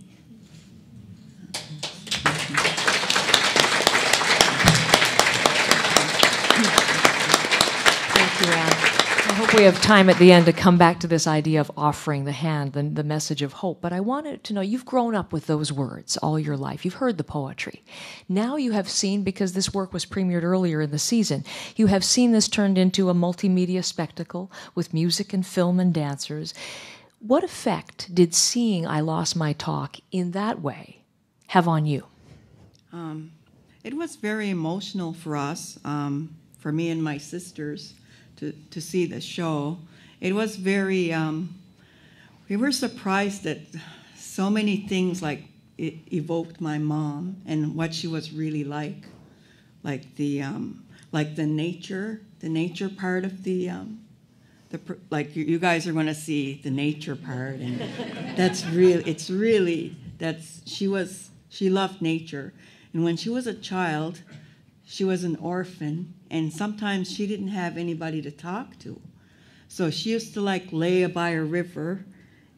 I hope we have time at the end to come back to this idea of offering the hand, the, the message of hope. But I wanted to know you've grown up with those words all your life. You've heard the poetry. Now you have seen, because this work was premiered earlier in the season, you have seen this turned into a multimedia spectacle with music and film and dancers. What effect did seeing I Lost My Talk in that way have on you? Um, it was very emotional for us, um, for me and my sisters to, to see the show. It was very, um, we were surprised that so many things like it evoked my mom and what she was really like, like the um, like the nature, the nature part of the um, the like you, you guys are going to see the nature part, and that's real. It's really that's she was she loved nature, and when she was a child, she was an orphan, and sometimes she didn't have anybody to talk to, so she used to like lay by a river,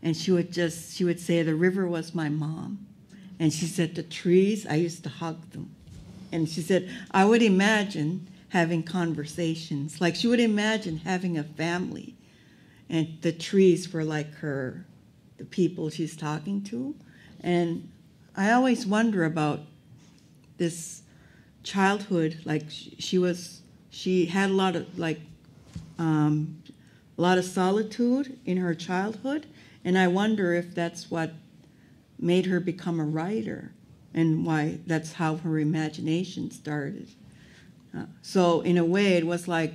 and she would just she would say the river was my mom, and she said the trees I used to hug them, and she said I would imagine having conversations. Like she would imagine having a family, and the trees were like her, the people she's talking to. And I always wonder about this childhood. Like she was, she had a lot of like, um, a lot of solitude in her childhood, and I wonder if that's what made her become a writer, and why that's how her imagination started. Uh, so in a way, it was like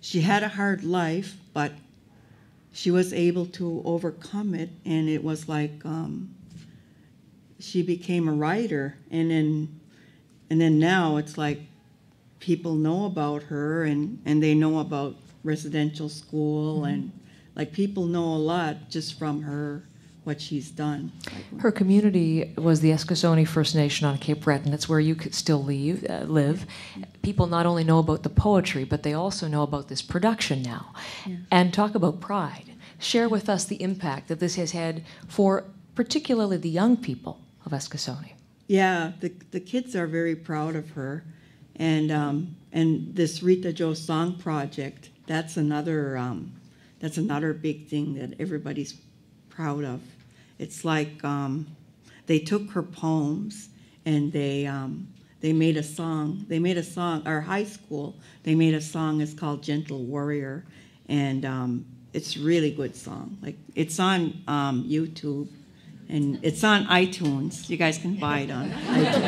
she had a hard life, but she was able to overcome it, and it was like um, she became a writer, and then and then now it's like people know about her, and and they know about residential school, mm-hmm. and like people know a lot just from her what she's done. Her community was the Eskasoni First Nation on Cape Breton. It's where you could still leave, uh, live. People not only know about the poetry, but they also know about this production now. Yeah. And talk about pride. Share with us the impact that this has had for particularly the young people of Eskasoni. Yeah, the, the kids are very proud of her. And, um, and this Rita Joe Song Project, that's another, um, that's another big thing that everybody's proud of. It's like um, they took her poems and they um, they made a song. They made a song. Our high school they made a song. It's called Gentle Warrior, and um, it's a really good song. Like it's on um, YouTube. And it's on iTunes. You guys can buy it on iTunes.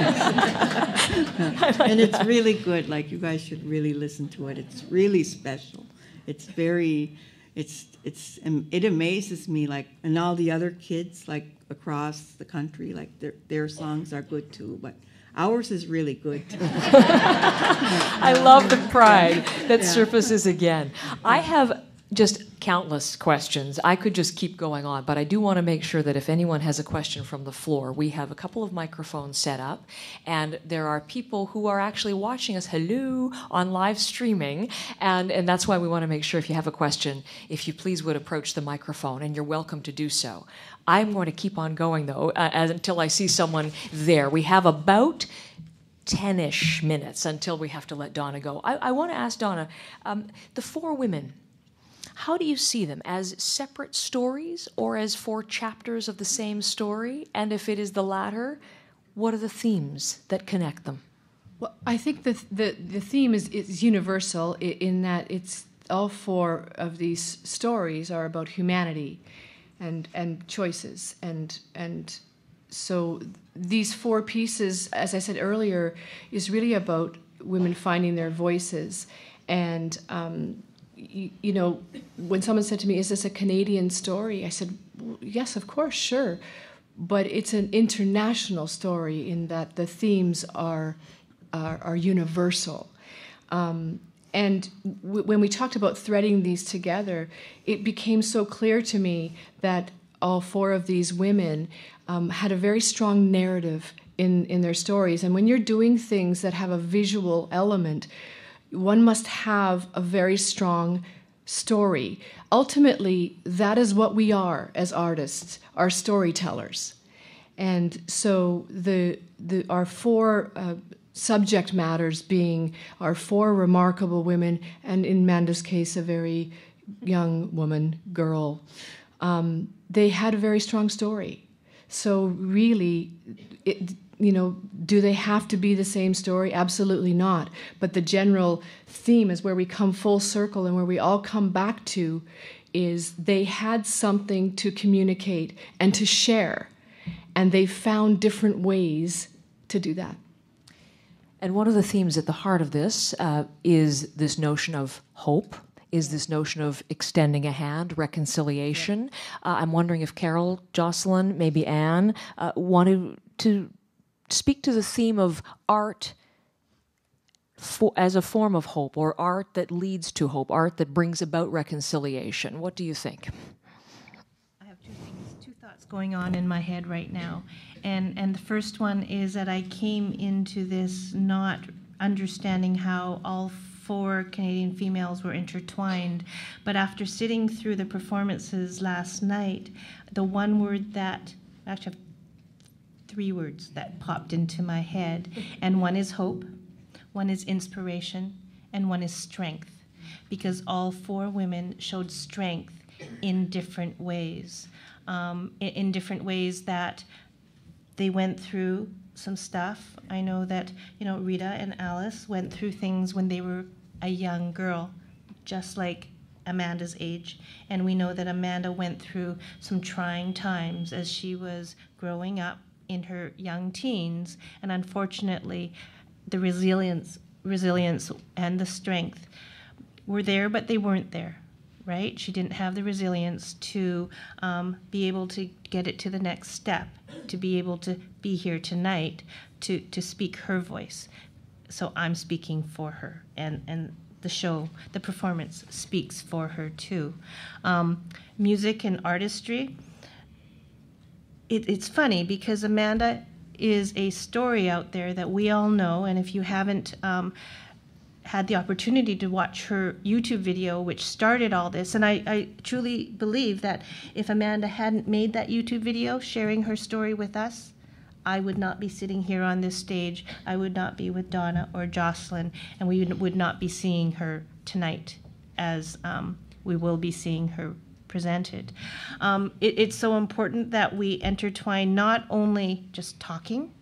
and it's really good. Like you guys should really listen to it. It's really special. It's very it's it's it amazes me like and all the other kids like across the country like their their songs are good too but ours is really good too. I love the pride that yeah. surfaces again. I have just countless questions. I could just keep going on, but I do want to make sure that if anyone has a question from the floor, we have a couple of microphones set up, and there are people who are actually watching us, hello, on live streaming, and, and that's why we want to make sure if you have a question, if you please would approach the microphone, and you're welcome to do so. I'm going to keep on going, though, uh, until I see someone there. We have about 10 ish minutes until we have to let Donna go. I, I want to ask Donna um, the four women how do you see them? As separate stories or as four chapters of the same story? And if it is the latter, what are the themes that connect them? Well, I think the, the, the theme is, is universal in that it's all four of these stories are about humanity and, and choices. And, and so these four pieces, as I said earlier, is really about women finding their voices and um, you, you, know, when someone said to me, Is this a Canadian story? I said, Yes, of course, sure. But it's an international story in that the themes are, are, are universal. Um, and w- when we talked about threading these together, it became so clear to me that all four of these women um, had a very strong narrative in, in their stories. And when you're doing things that have a visual element, one must have a very strong story. Ultimately, that is what we are as artists, our storytellers. And so the, the our four uh, subject matters being our four remarkable women, and in Manda's case, a very young woman, girl, um, they had a very strong story. So really, it, you know, do they have to be the same story? Absolutely not. But the general theme is where we come full circle and where we all come back to is they had something to communicate and to share. And they found different ways to do that. And one of the themes at the heart of this uh, is this notion of hope is this notion of extending a hand, reconciliation. Uh, I'm wondering if Carol, Jocelyn, maybe Anne uh, want to to speak to the theme of art for, as a form of hope, or art that leads to hope, art that brings about reconciliation. What do you think? I have two things, two thoughts going on in my head right now. And, and the first one is that I came into this not understanding how all four Canadian females were intertwined. But after sitting through the performances last night, the one word that, actually, three words that popped into my head, and one is hope, one is inspiration, and one is strength. Because all four women showed strength in different ways, um, in, in different ways that they went through some stuff. I know that, you know, Rita and Alice went through things when they were a young girl, just like Amanda's age. And we know that Amanda went through some trying times as she was growing up in her young teens. And unfortunately, the resilience, resilience and the strength were there, but they weren't there right? She didn't have the resilience to um, be able to get it to the next step, to be able to be here tonight, to, to speak her voice. So I'm speaking for her, and, and the show, the performance speaks for her too. Um, music and artistry. It, it's funny because Amanda is a story out there that we all know, and if you haven't um, had the opportunity to watch her YouTube video, which started all this. And I, I, truly believe that if Amanda hadn't made that YouTube video sharing her story with us, I would not be sitting here on this stage. I would not be with Donna or Jocelyn, and we would not be seeing her tonight as um, we will be seeing her presented. Um, it, it's so important that we intertwine not only just talking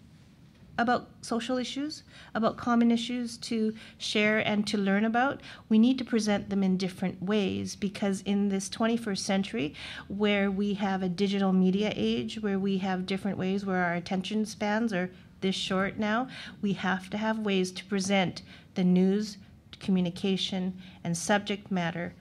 about social issues, about common issues to share and to learn about, we need to present them in different ways because in this 21st century, where we have a digital media age, where we have different ways where our attention spans are this short now, we have to have ways to present the news, communication, and subject matter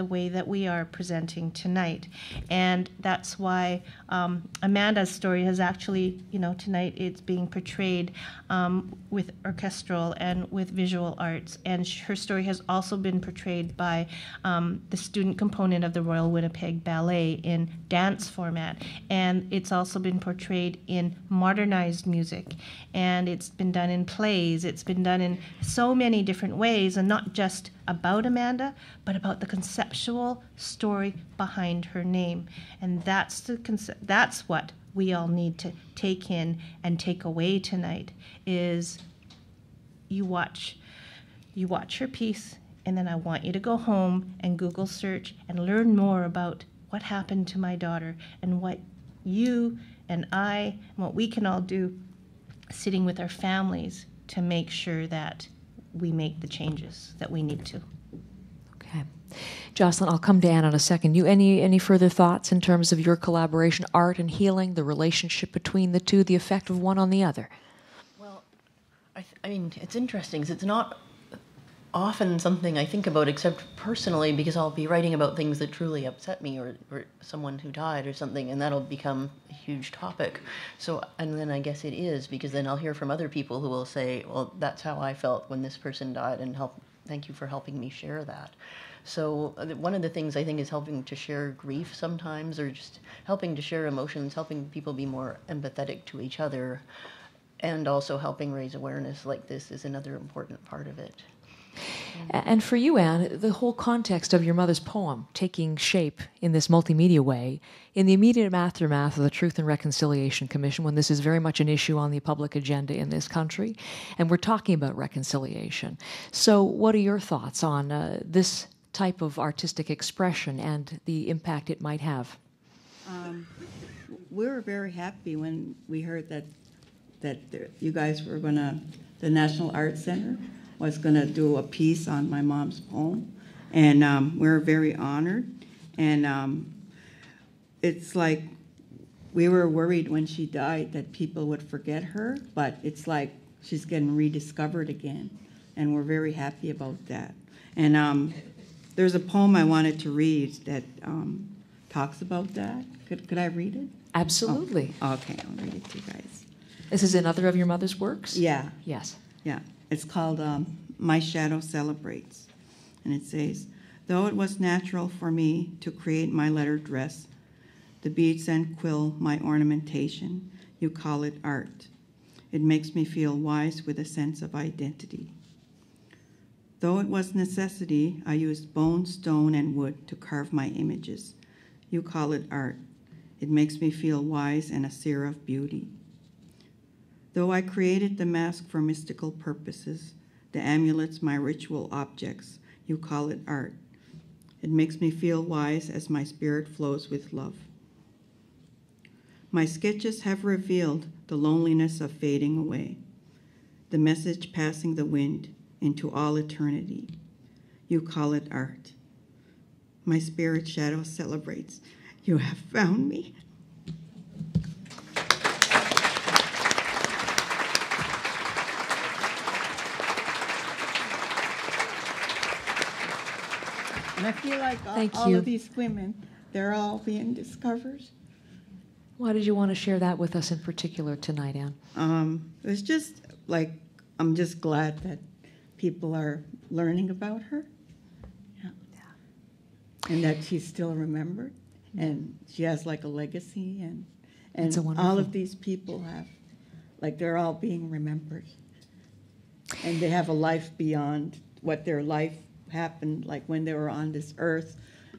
the way that we are presenting tonight. And that's why um, Amanda's story has actually, you know, tonight it's being portrayed um, with orchestral and with visual arts. And her story has also been portrayed by um, the student component of the Royal Winnipeg Ballet in dance format. And it's also been portrayed in modernized music. And it's been done in plays, it's been done in so many different ways, and not just about Amanda, but about the conceptual story behind her name. And that's the concept, that's what we all need to take in and take away tonight is you watch you watch her piece and then I want you to go home and Google search and learn more about what happened to my daughter and what you and I and what we can all do sitting with our families to make sure that we make the changes that we need to. Okay. Jocelyn, I'll come to Anne in a second. You any any further thoughts in terms of your collaboration, art and healing, the relationship between the two, the effect of one on the other? Well, I, th- I mean, it's interesting. Cause it's not often something I think about, except personally, because I'll be writing about things that truly upset me, or, or someone who died, or something, and that'll become a huge topic. So, and then I guess it is because then I'll hear from other people who will say, "Well, that's how I felt when this person died," and help. Thank you for helping me share that. So uh, one of the things I think is helping to share grief sometimes, or just helping to share emotions, helping people be more empathetic to each other, and also helping raise awareness like this is another important part of it. And for you, Anne, the whole context of your mother's poem taking shape in this multimedia way, in the immediate aftermath of the Truth and Reconciliation Commission, when this is very much an issue on the public agenda in this country, and we're talking about reconciliation. So, what are your thoughts on uh, this type of artistic expression and the impact it might have? Um, we were very happy when we heard that that you guys were going to, the National Arts Center was going to do a piece on my mom's poem, and um, we are very honored. And um, it's like we were worried when she died that people would forget her, but it's like she's getting rediscovered again, and we're very happy about that. And um, there's a poem I wanted to read that um, talks about that. Could, could I read it? Absolutely. Oh, okay, I'll read it to you guys. This is another of your mother's works? Yeah, Yes. yeah. It's called um, My Shadow Celebrates. And it says, Though it was natural for me to create my letter dress, the beads and quill my ornamentation, you call it art. It makes me feel wise with a sense of identity. Though it was necessity, I used bone, stone, and wood to carve my images. You call it art. It makes me feel wise and a seer of beauty. Though I created the mask for mystical purposes, the amulets my ritual objects, you call it art. It makes me feel wise as my spirit flows with love. My sketches have revealed the loneliness of fading away, the message passing the wind into all eternity. You call it art. My spirit shadow celebrates. You have found me. And I feel like all, Thank all you. of these women, they're all being discovered. Why did you want to share that with us in particular tonight, Anne? Um, it's just like I'm just glad that people are learning about her. Yeah. And that she's still remembered, and she has like a legacy, and and all of these people have, like they're all being remembered, and they have a life beyond what their life happened, like when they were on this earth,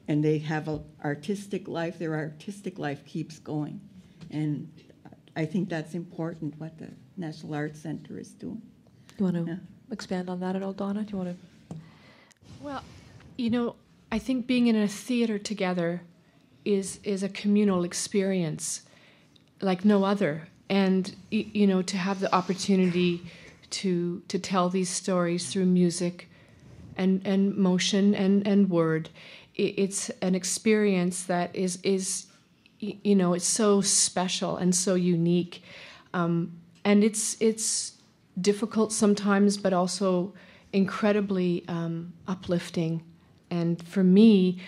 and they have an artistic life. Their artistic life keeps going, and I think that's important. What the National Arts Center is doing. You want to Yeah. expand on that at all, Donna? Do you want to? Well, you know, I think being in a theater together is is a communal experience like no other, and you know, to have the opportunity to to tell these stories through music and and motion and and word, it's an experience that is is you know it's so special and so unique, um, and it's it's difficult sometimes, but also incredibly um, uplifting. And for me,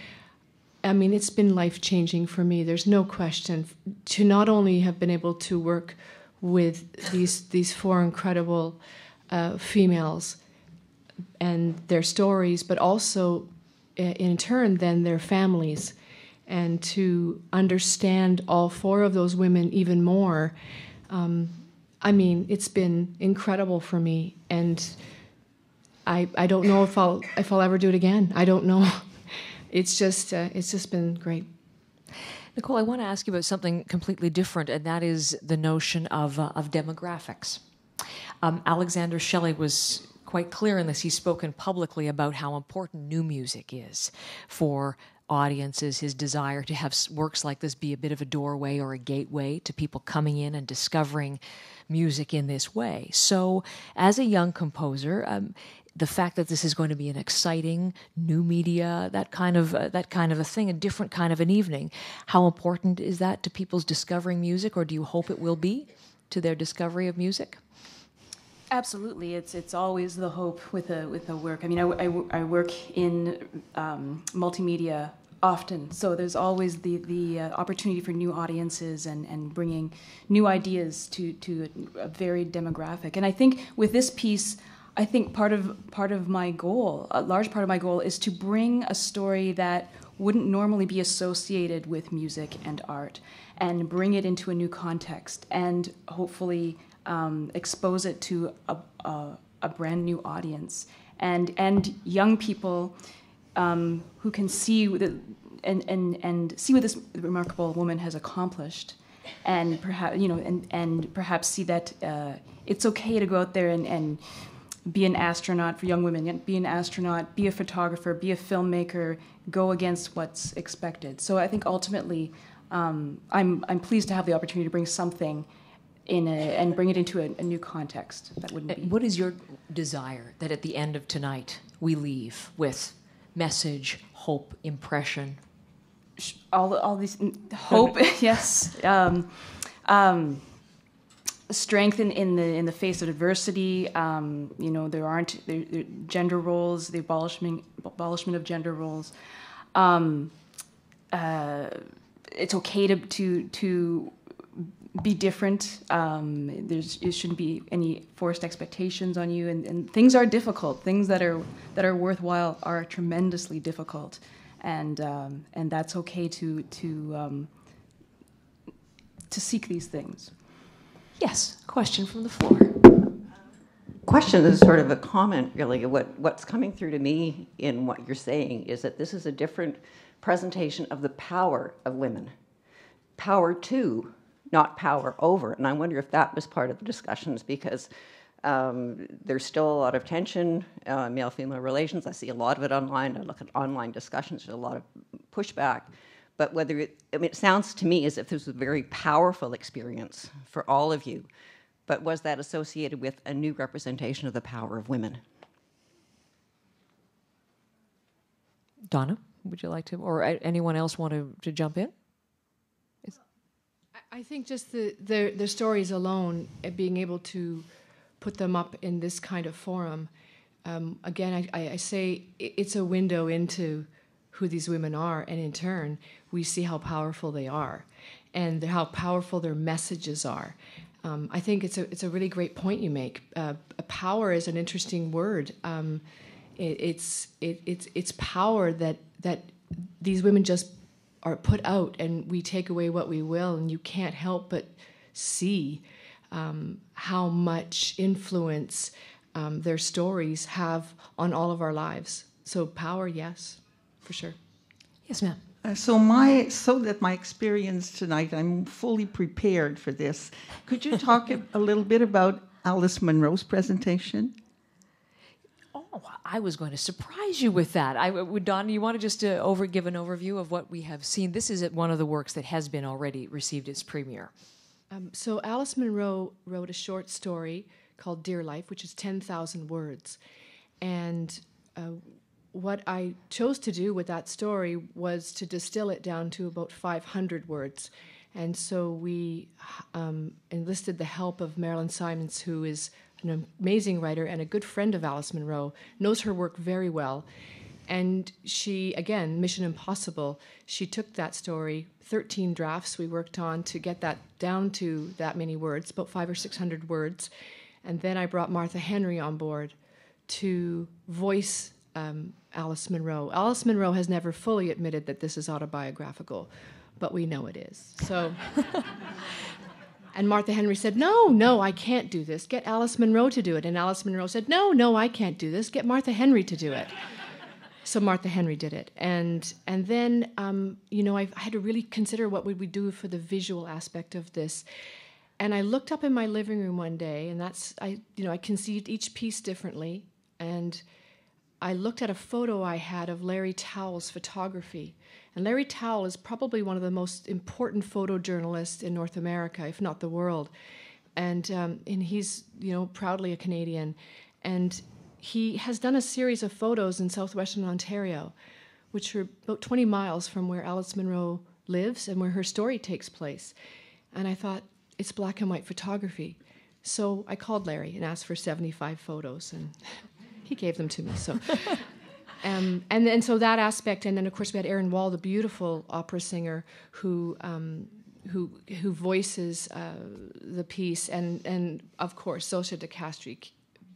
I mean, it's been life changing for me. There's no question to not only have been able to work with these these four incredible uh, females and their stories, but also uh, in turn then their families, and to understand all four of those women even more. Um, I mean, it's been incredible for me, and I I don't know if I'll if I'll ever do it again. I don't know. It's just uh, it's just been great. Nicole, I want to ask you about something completely different, and that is the notion of, uh, of demographics. Um, Alexander Shelley was quite clear in this. He's spoken publicly about how important new music is for audiences, his desire to have works like this be a bit of a doorway or a gateway to people coming in and discovering music in this way. So, as a young composer, um, the fact that this is going to be an exciting new media, that kind of uh, that kind of a thing, a different kind of an evening, how important is that to people's discovering music, or do you hope it will be to their discovery of music? Absolutely, it's it's always the hope with a with a work. I mean, I, I, I work in um, multimedia often, so there's always the the uh, opportunity for new audiences and, and bringing new ideas to to a, a varied demographic. And I think with this piece, I think part of part of my goal, a large part of my goal, is to bring a story that wouldn't normally be associated with music and art, and bring it into a new context, and hopefully um, expose it to a, a, a brand new audience. And and young people um, who can see the, and, and and see what this remarkable woman has accomplished and perhaps you know and and perhaps see that uh, it's okay to go out there and, and be an astronaut for young women be an astronaut be a photographer be a filmmaker go against what's expected. So i think ultimately um, I'm, I'm pleased to have the opportunity to bring something in a, and bring it into a, a new context that wouldn't be What is your desire that at the end of tonight we leave with message, hope, impression? all all these hope yes um, um, strength in, in the in the face of adversity um, you know there aren't there, there, gender roles the abolishment abolishment of gender roles um, uh, it's okay to to to be different. Um, there's it shouldn't be any forced expectations on you, and, and things are difficult. Things that are that are worthwhile are tremendously difficult, and um, and that's okay to to um, to seek these things. Yes, question from the floor. question is sort of a comment, really. What, what's coming through to me in what you're saying is that this is a different presentation of the power of women. Power to, not power over. And I wonder if that was part of the discussions because um, there's still a lot of tension, uh, male female relations. I see a lot of it online. I look at online discussions, there's a lot of pushback. But whether it, I mean, it sounds to me as if this was a very powerful experience for all of you but was that associated with a new representation of the power of women? Donna, would you like to, or anyone else want to, to jump in? I think just the, the, the stories alone, uh, being able to put them up in this kind of forum, um, again, I, I, say it's a window into who these women are, and in turn, we see how powerful they are and how powerful their messages are. Um, I think it's a it's a really great point you make. Uh, power is an interesting word. Um, it, it's it, it's it's power that that these women just are put out, and we take away what we will, and you can't help but see um, how much influence um, their stories have on all of our lives. So power, yes, for sure. Yes, ma'am. Uh, so my so that my experience tonight, I'm fully prepared for this. Could you talk a little bit about Alice Munro's presentation? Oh, I was going to surprise you with that. I would Don. You want to just uh, over give an overview of what we have seen? This is one of the works that has been already received its premiere. Um, so Alice Munro wrote a short story called Dear Life, which is ten thousand words, and uh, what I chose to do with that story was to distill it down to about 500 words. And so we um, enlisted the help of Marilyn Simons, who is an amazing writer and a good friend of Alice Munro, knows her work very well. And she, again, Mission Impossible, she took that story, 13 drafts we worked on to get that down to that many words, about five or 600 words. And then I brought Martha Henry on board to voice um, Alice Munro. Alice Munro has never fully admitted that this is autobiographical, but we know it is. So. and Martha Henry said, No, no, I can't do this. Get Alice Munro to do it. And Alice Munro said, No, no, I can't do this. Get Martha Henry to do it. so Martha Henry did it. And, and then, um, you know, I, I had to really consider what would we do for the visual aspect of this. And I looked up in my living room one day, and that's, I, you know, I conceived each piece differently. And I looked at a photo I had of Larry Towell's photography. And Larry Towell is probably one of the most important photojournalists in North America, if not the world. And, um, and he's, you know, proudly a Canadian. And he has done a series of photos in southwestern Ontario, which are about 20 miles from where Alice Munro lives and where her story takes place. And I thought, it's black and white photography. So I called Larry and asked for 75 photos, and he gave them to me. So, um, and then so that aspect, and then of course we had Erin Wall, the beautiful opera singer who. Um, who who voices uh, the piece, and and of course Zosha Di Castri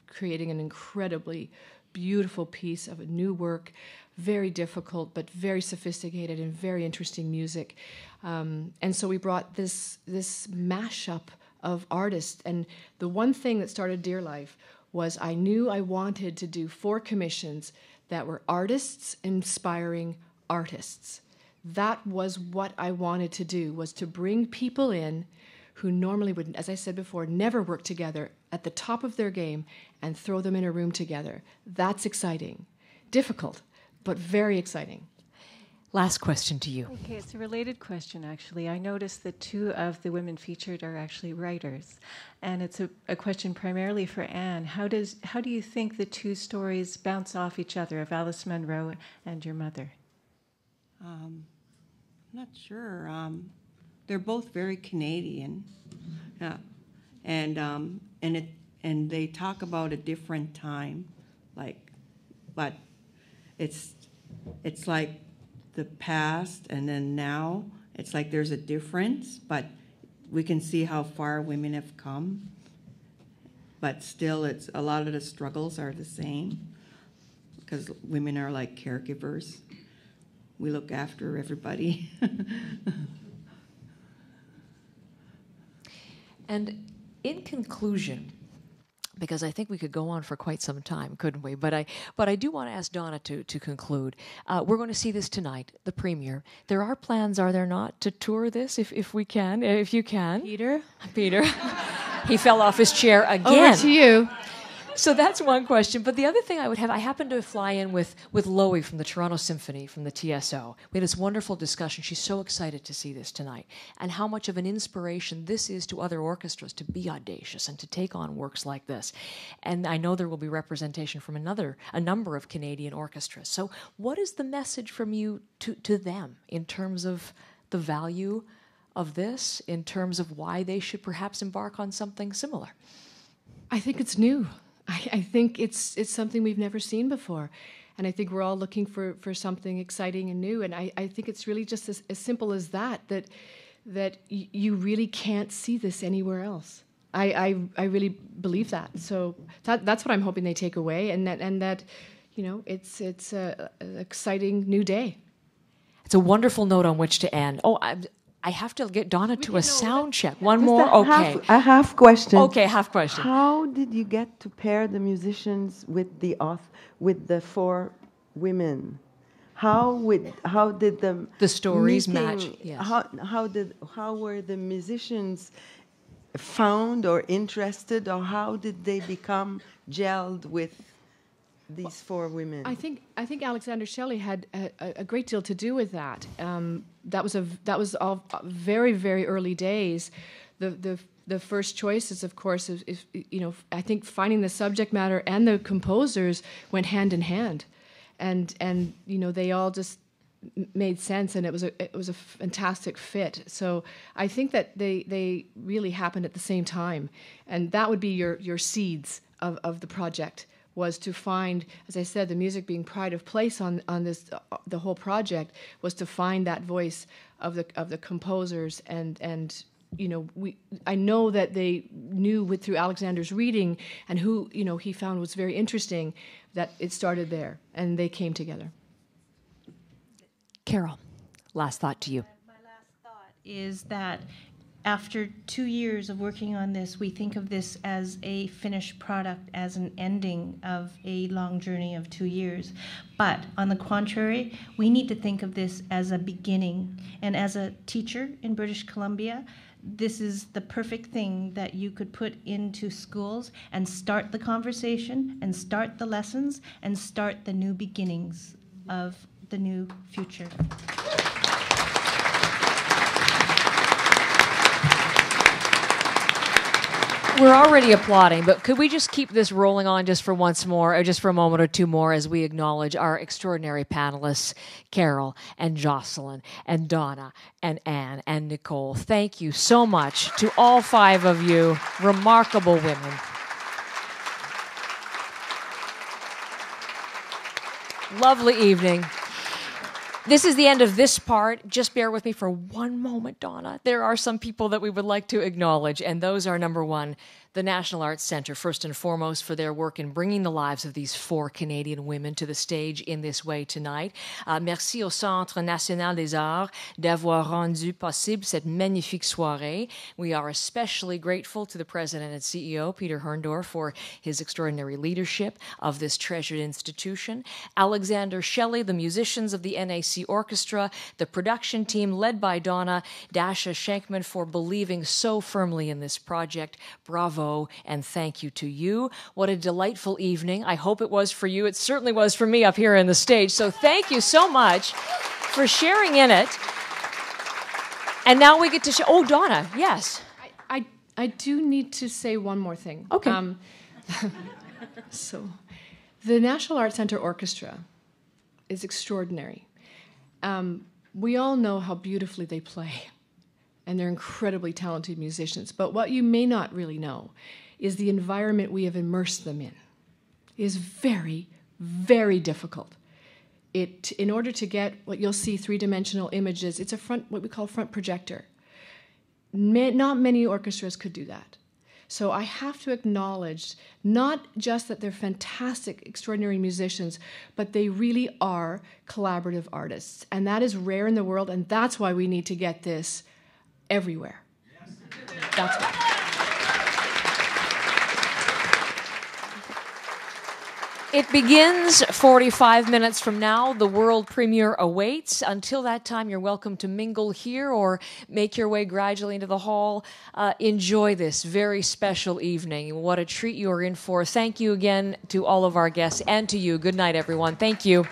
creating an incredibly beautiful piece of a new work, very difficult but very sophisticated and very interesting music. Um, and so we brought this this mashup of artists. And the one thing that started Dear Life was I knew I wanted to do four commissions that were artists inspiring artists. That was what I wanted to do was to bring people in who normally would as I said before never work together at the top of their game and throw them in a room together. That's exciting. Difficult, but very exciting. Last question to you. Okay, it's a related question actually. I noticed that two of the women featured are actually writers, and it's a, a, question primarily for Anne. How does how do you think the two stories bounce off each other of Alice Munro and your mother? Um, I'm not sure. Um, they're both very Canadian, yeah, and um, and it and they talk about a different time, like, but it's it's like the past and then now. It's like there's a difference, but we can see how far women have come, but still, it's a lot of the struggles are the same because women are like caregivers. We look after everybody. And in conclusion, because I think we could go on for quite some time, couldn't we? But I, but I do want to ask Donna to to conclude. Uh, we're going to see this tonight, the premiere. There are plans, are there not, to tour this if if we can, if you can. Peter, Peter, he fell off his chair again. over to you. So that's one question. But the other thing I would have, I happened to fly in with, with Loie from the Toronto Symphony, from the TSO. We had this wonderful discussion. She's so excited to see this tonight and how much of an inspiration this is to other orchestras to be audacious and to take on works like this. And I know there will be representation from another, a number of Canadian orchestras. So what is the message from you to, to them in terms of the value of this, in terms of why they should perhaps embark on something similar? I think it's new. I, I think it's it's something we've never seen before. And I think we're all looking for, for something exciting and new. And I, I think it's really just as, as simple as that, that, that y- you really can't see this anywhere else. I, I, I really believe that. So that, that's what I'm hoping they take away and that, and that you know, it's, it's a, exciting new day. It's a wonderful note on which to end. Oh, I, I have to get Donna to a sound check. One Just more? a Okay. Half, a half question. Okay, half question. How did you get to pair the musicians with the auth- with the four women? How would how did the The stories meeting- match, yes. How how did how were the musicians found or interested, or how did they become gelled with these four women? I think I think Alexander Shelley had a, a- great deal to do with that. Um, that was a that was all very very early days. The the the first choices, of course, is, is you know I think finding the subject matter and the composers went hand in hand, and and you know they all just made sense and it was a it was a fantastic fit so i think that they they really happened at the same time and that would be your your seeds of, of the project was to find as i said the music being pride of place on on this uh, the whole project was to find that voice of the of the composers and and you know we i know that they knew with through alexander's reading and who you know he found was very interesting that it started there and they came together Carol, last thought to you. Uh, my last thought is that after two years of working on this, we think of this as a finished product, as an ending of a long journey of two years. But on the contrary, we need to think of this as a beginning. And as a teacher in British Columbia, this is the perfect thing that you could put into schools and start the conversation and start the lessons and start the new beginnings of the new future. We're already applauding, but could we just keep this rolling on just for once more, or just for a moment or two more, as we acknowledge our extraordinary panelists, Carol and Jocelyn and Donna and Anne and Nicole. Thank you so much to all five of you, remarkable women. Lovely evening. This is the end of this part. Just bear with me for one moment, Donna. There are some people that we would like to acknowledge, and those are number one, the National Arts Centre, first and foremost, for their work in bringing the lives of these four Canadian women to the stage in this way tonight. Uh, merci au Centre National des Arts d'avoir rendu possible cette magnifique soirée. We are especially grateful to the President and CEO, Peter Herrndorf, for his extraordinary leadership of this treasured institution. Alexander Shelley, the musicians of the NAC Orchestra, the production team led by Donna Dasha Shenkman for believing so firmly in this project. Bravo and thank you to you. What a delightful evening. I hope it was for you. It certainly was for me up here in the stage. So thank you so much for sharing in it. And now we get to show. Oh, Donna, yes. I, I do need to say one more thing. Okay. Um, so, the National Arts Center Orchestra is extraordinary. Um, we all know how beautifully they play, and they're incredibly talented musicians. But what you may not really know is the environment we have immersed them in is very, very difficult. It, in order to get what you'll see three dimensional images, it's a front, what we call front projector ma- not many orchestras could do that. So I have to acknowledge not just that they're fantastic, extraordinary musicians, but they really are collaborative artists. And that is rare in the world, and that's why we need to get this everywhere. That's why. It begins 45 minutes from now. The world premiere awaits. Until that time, you're welcome to mingle here or make your way gradually into the hall. Uh, enjoy this very special evening. What a treat you are in for. Thank you again to all of our guests and to you. Good night, everyone. Thank you.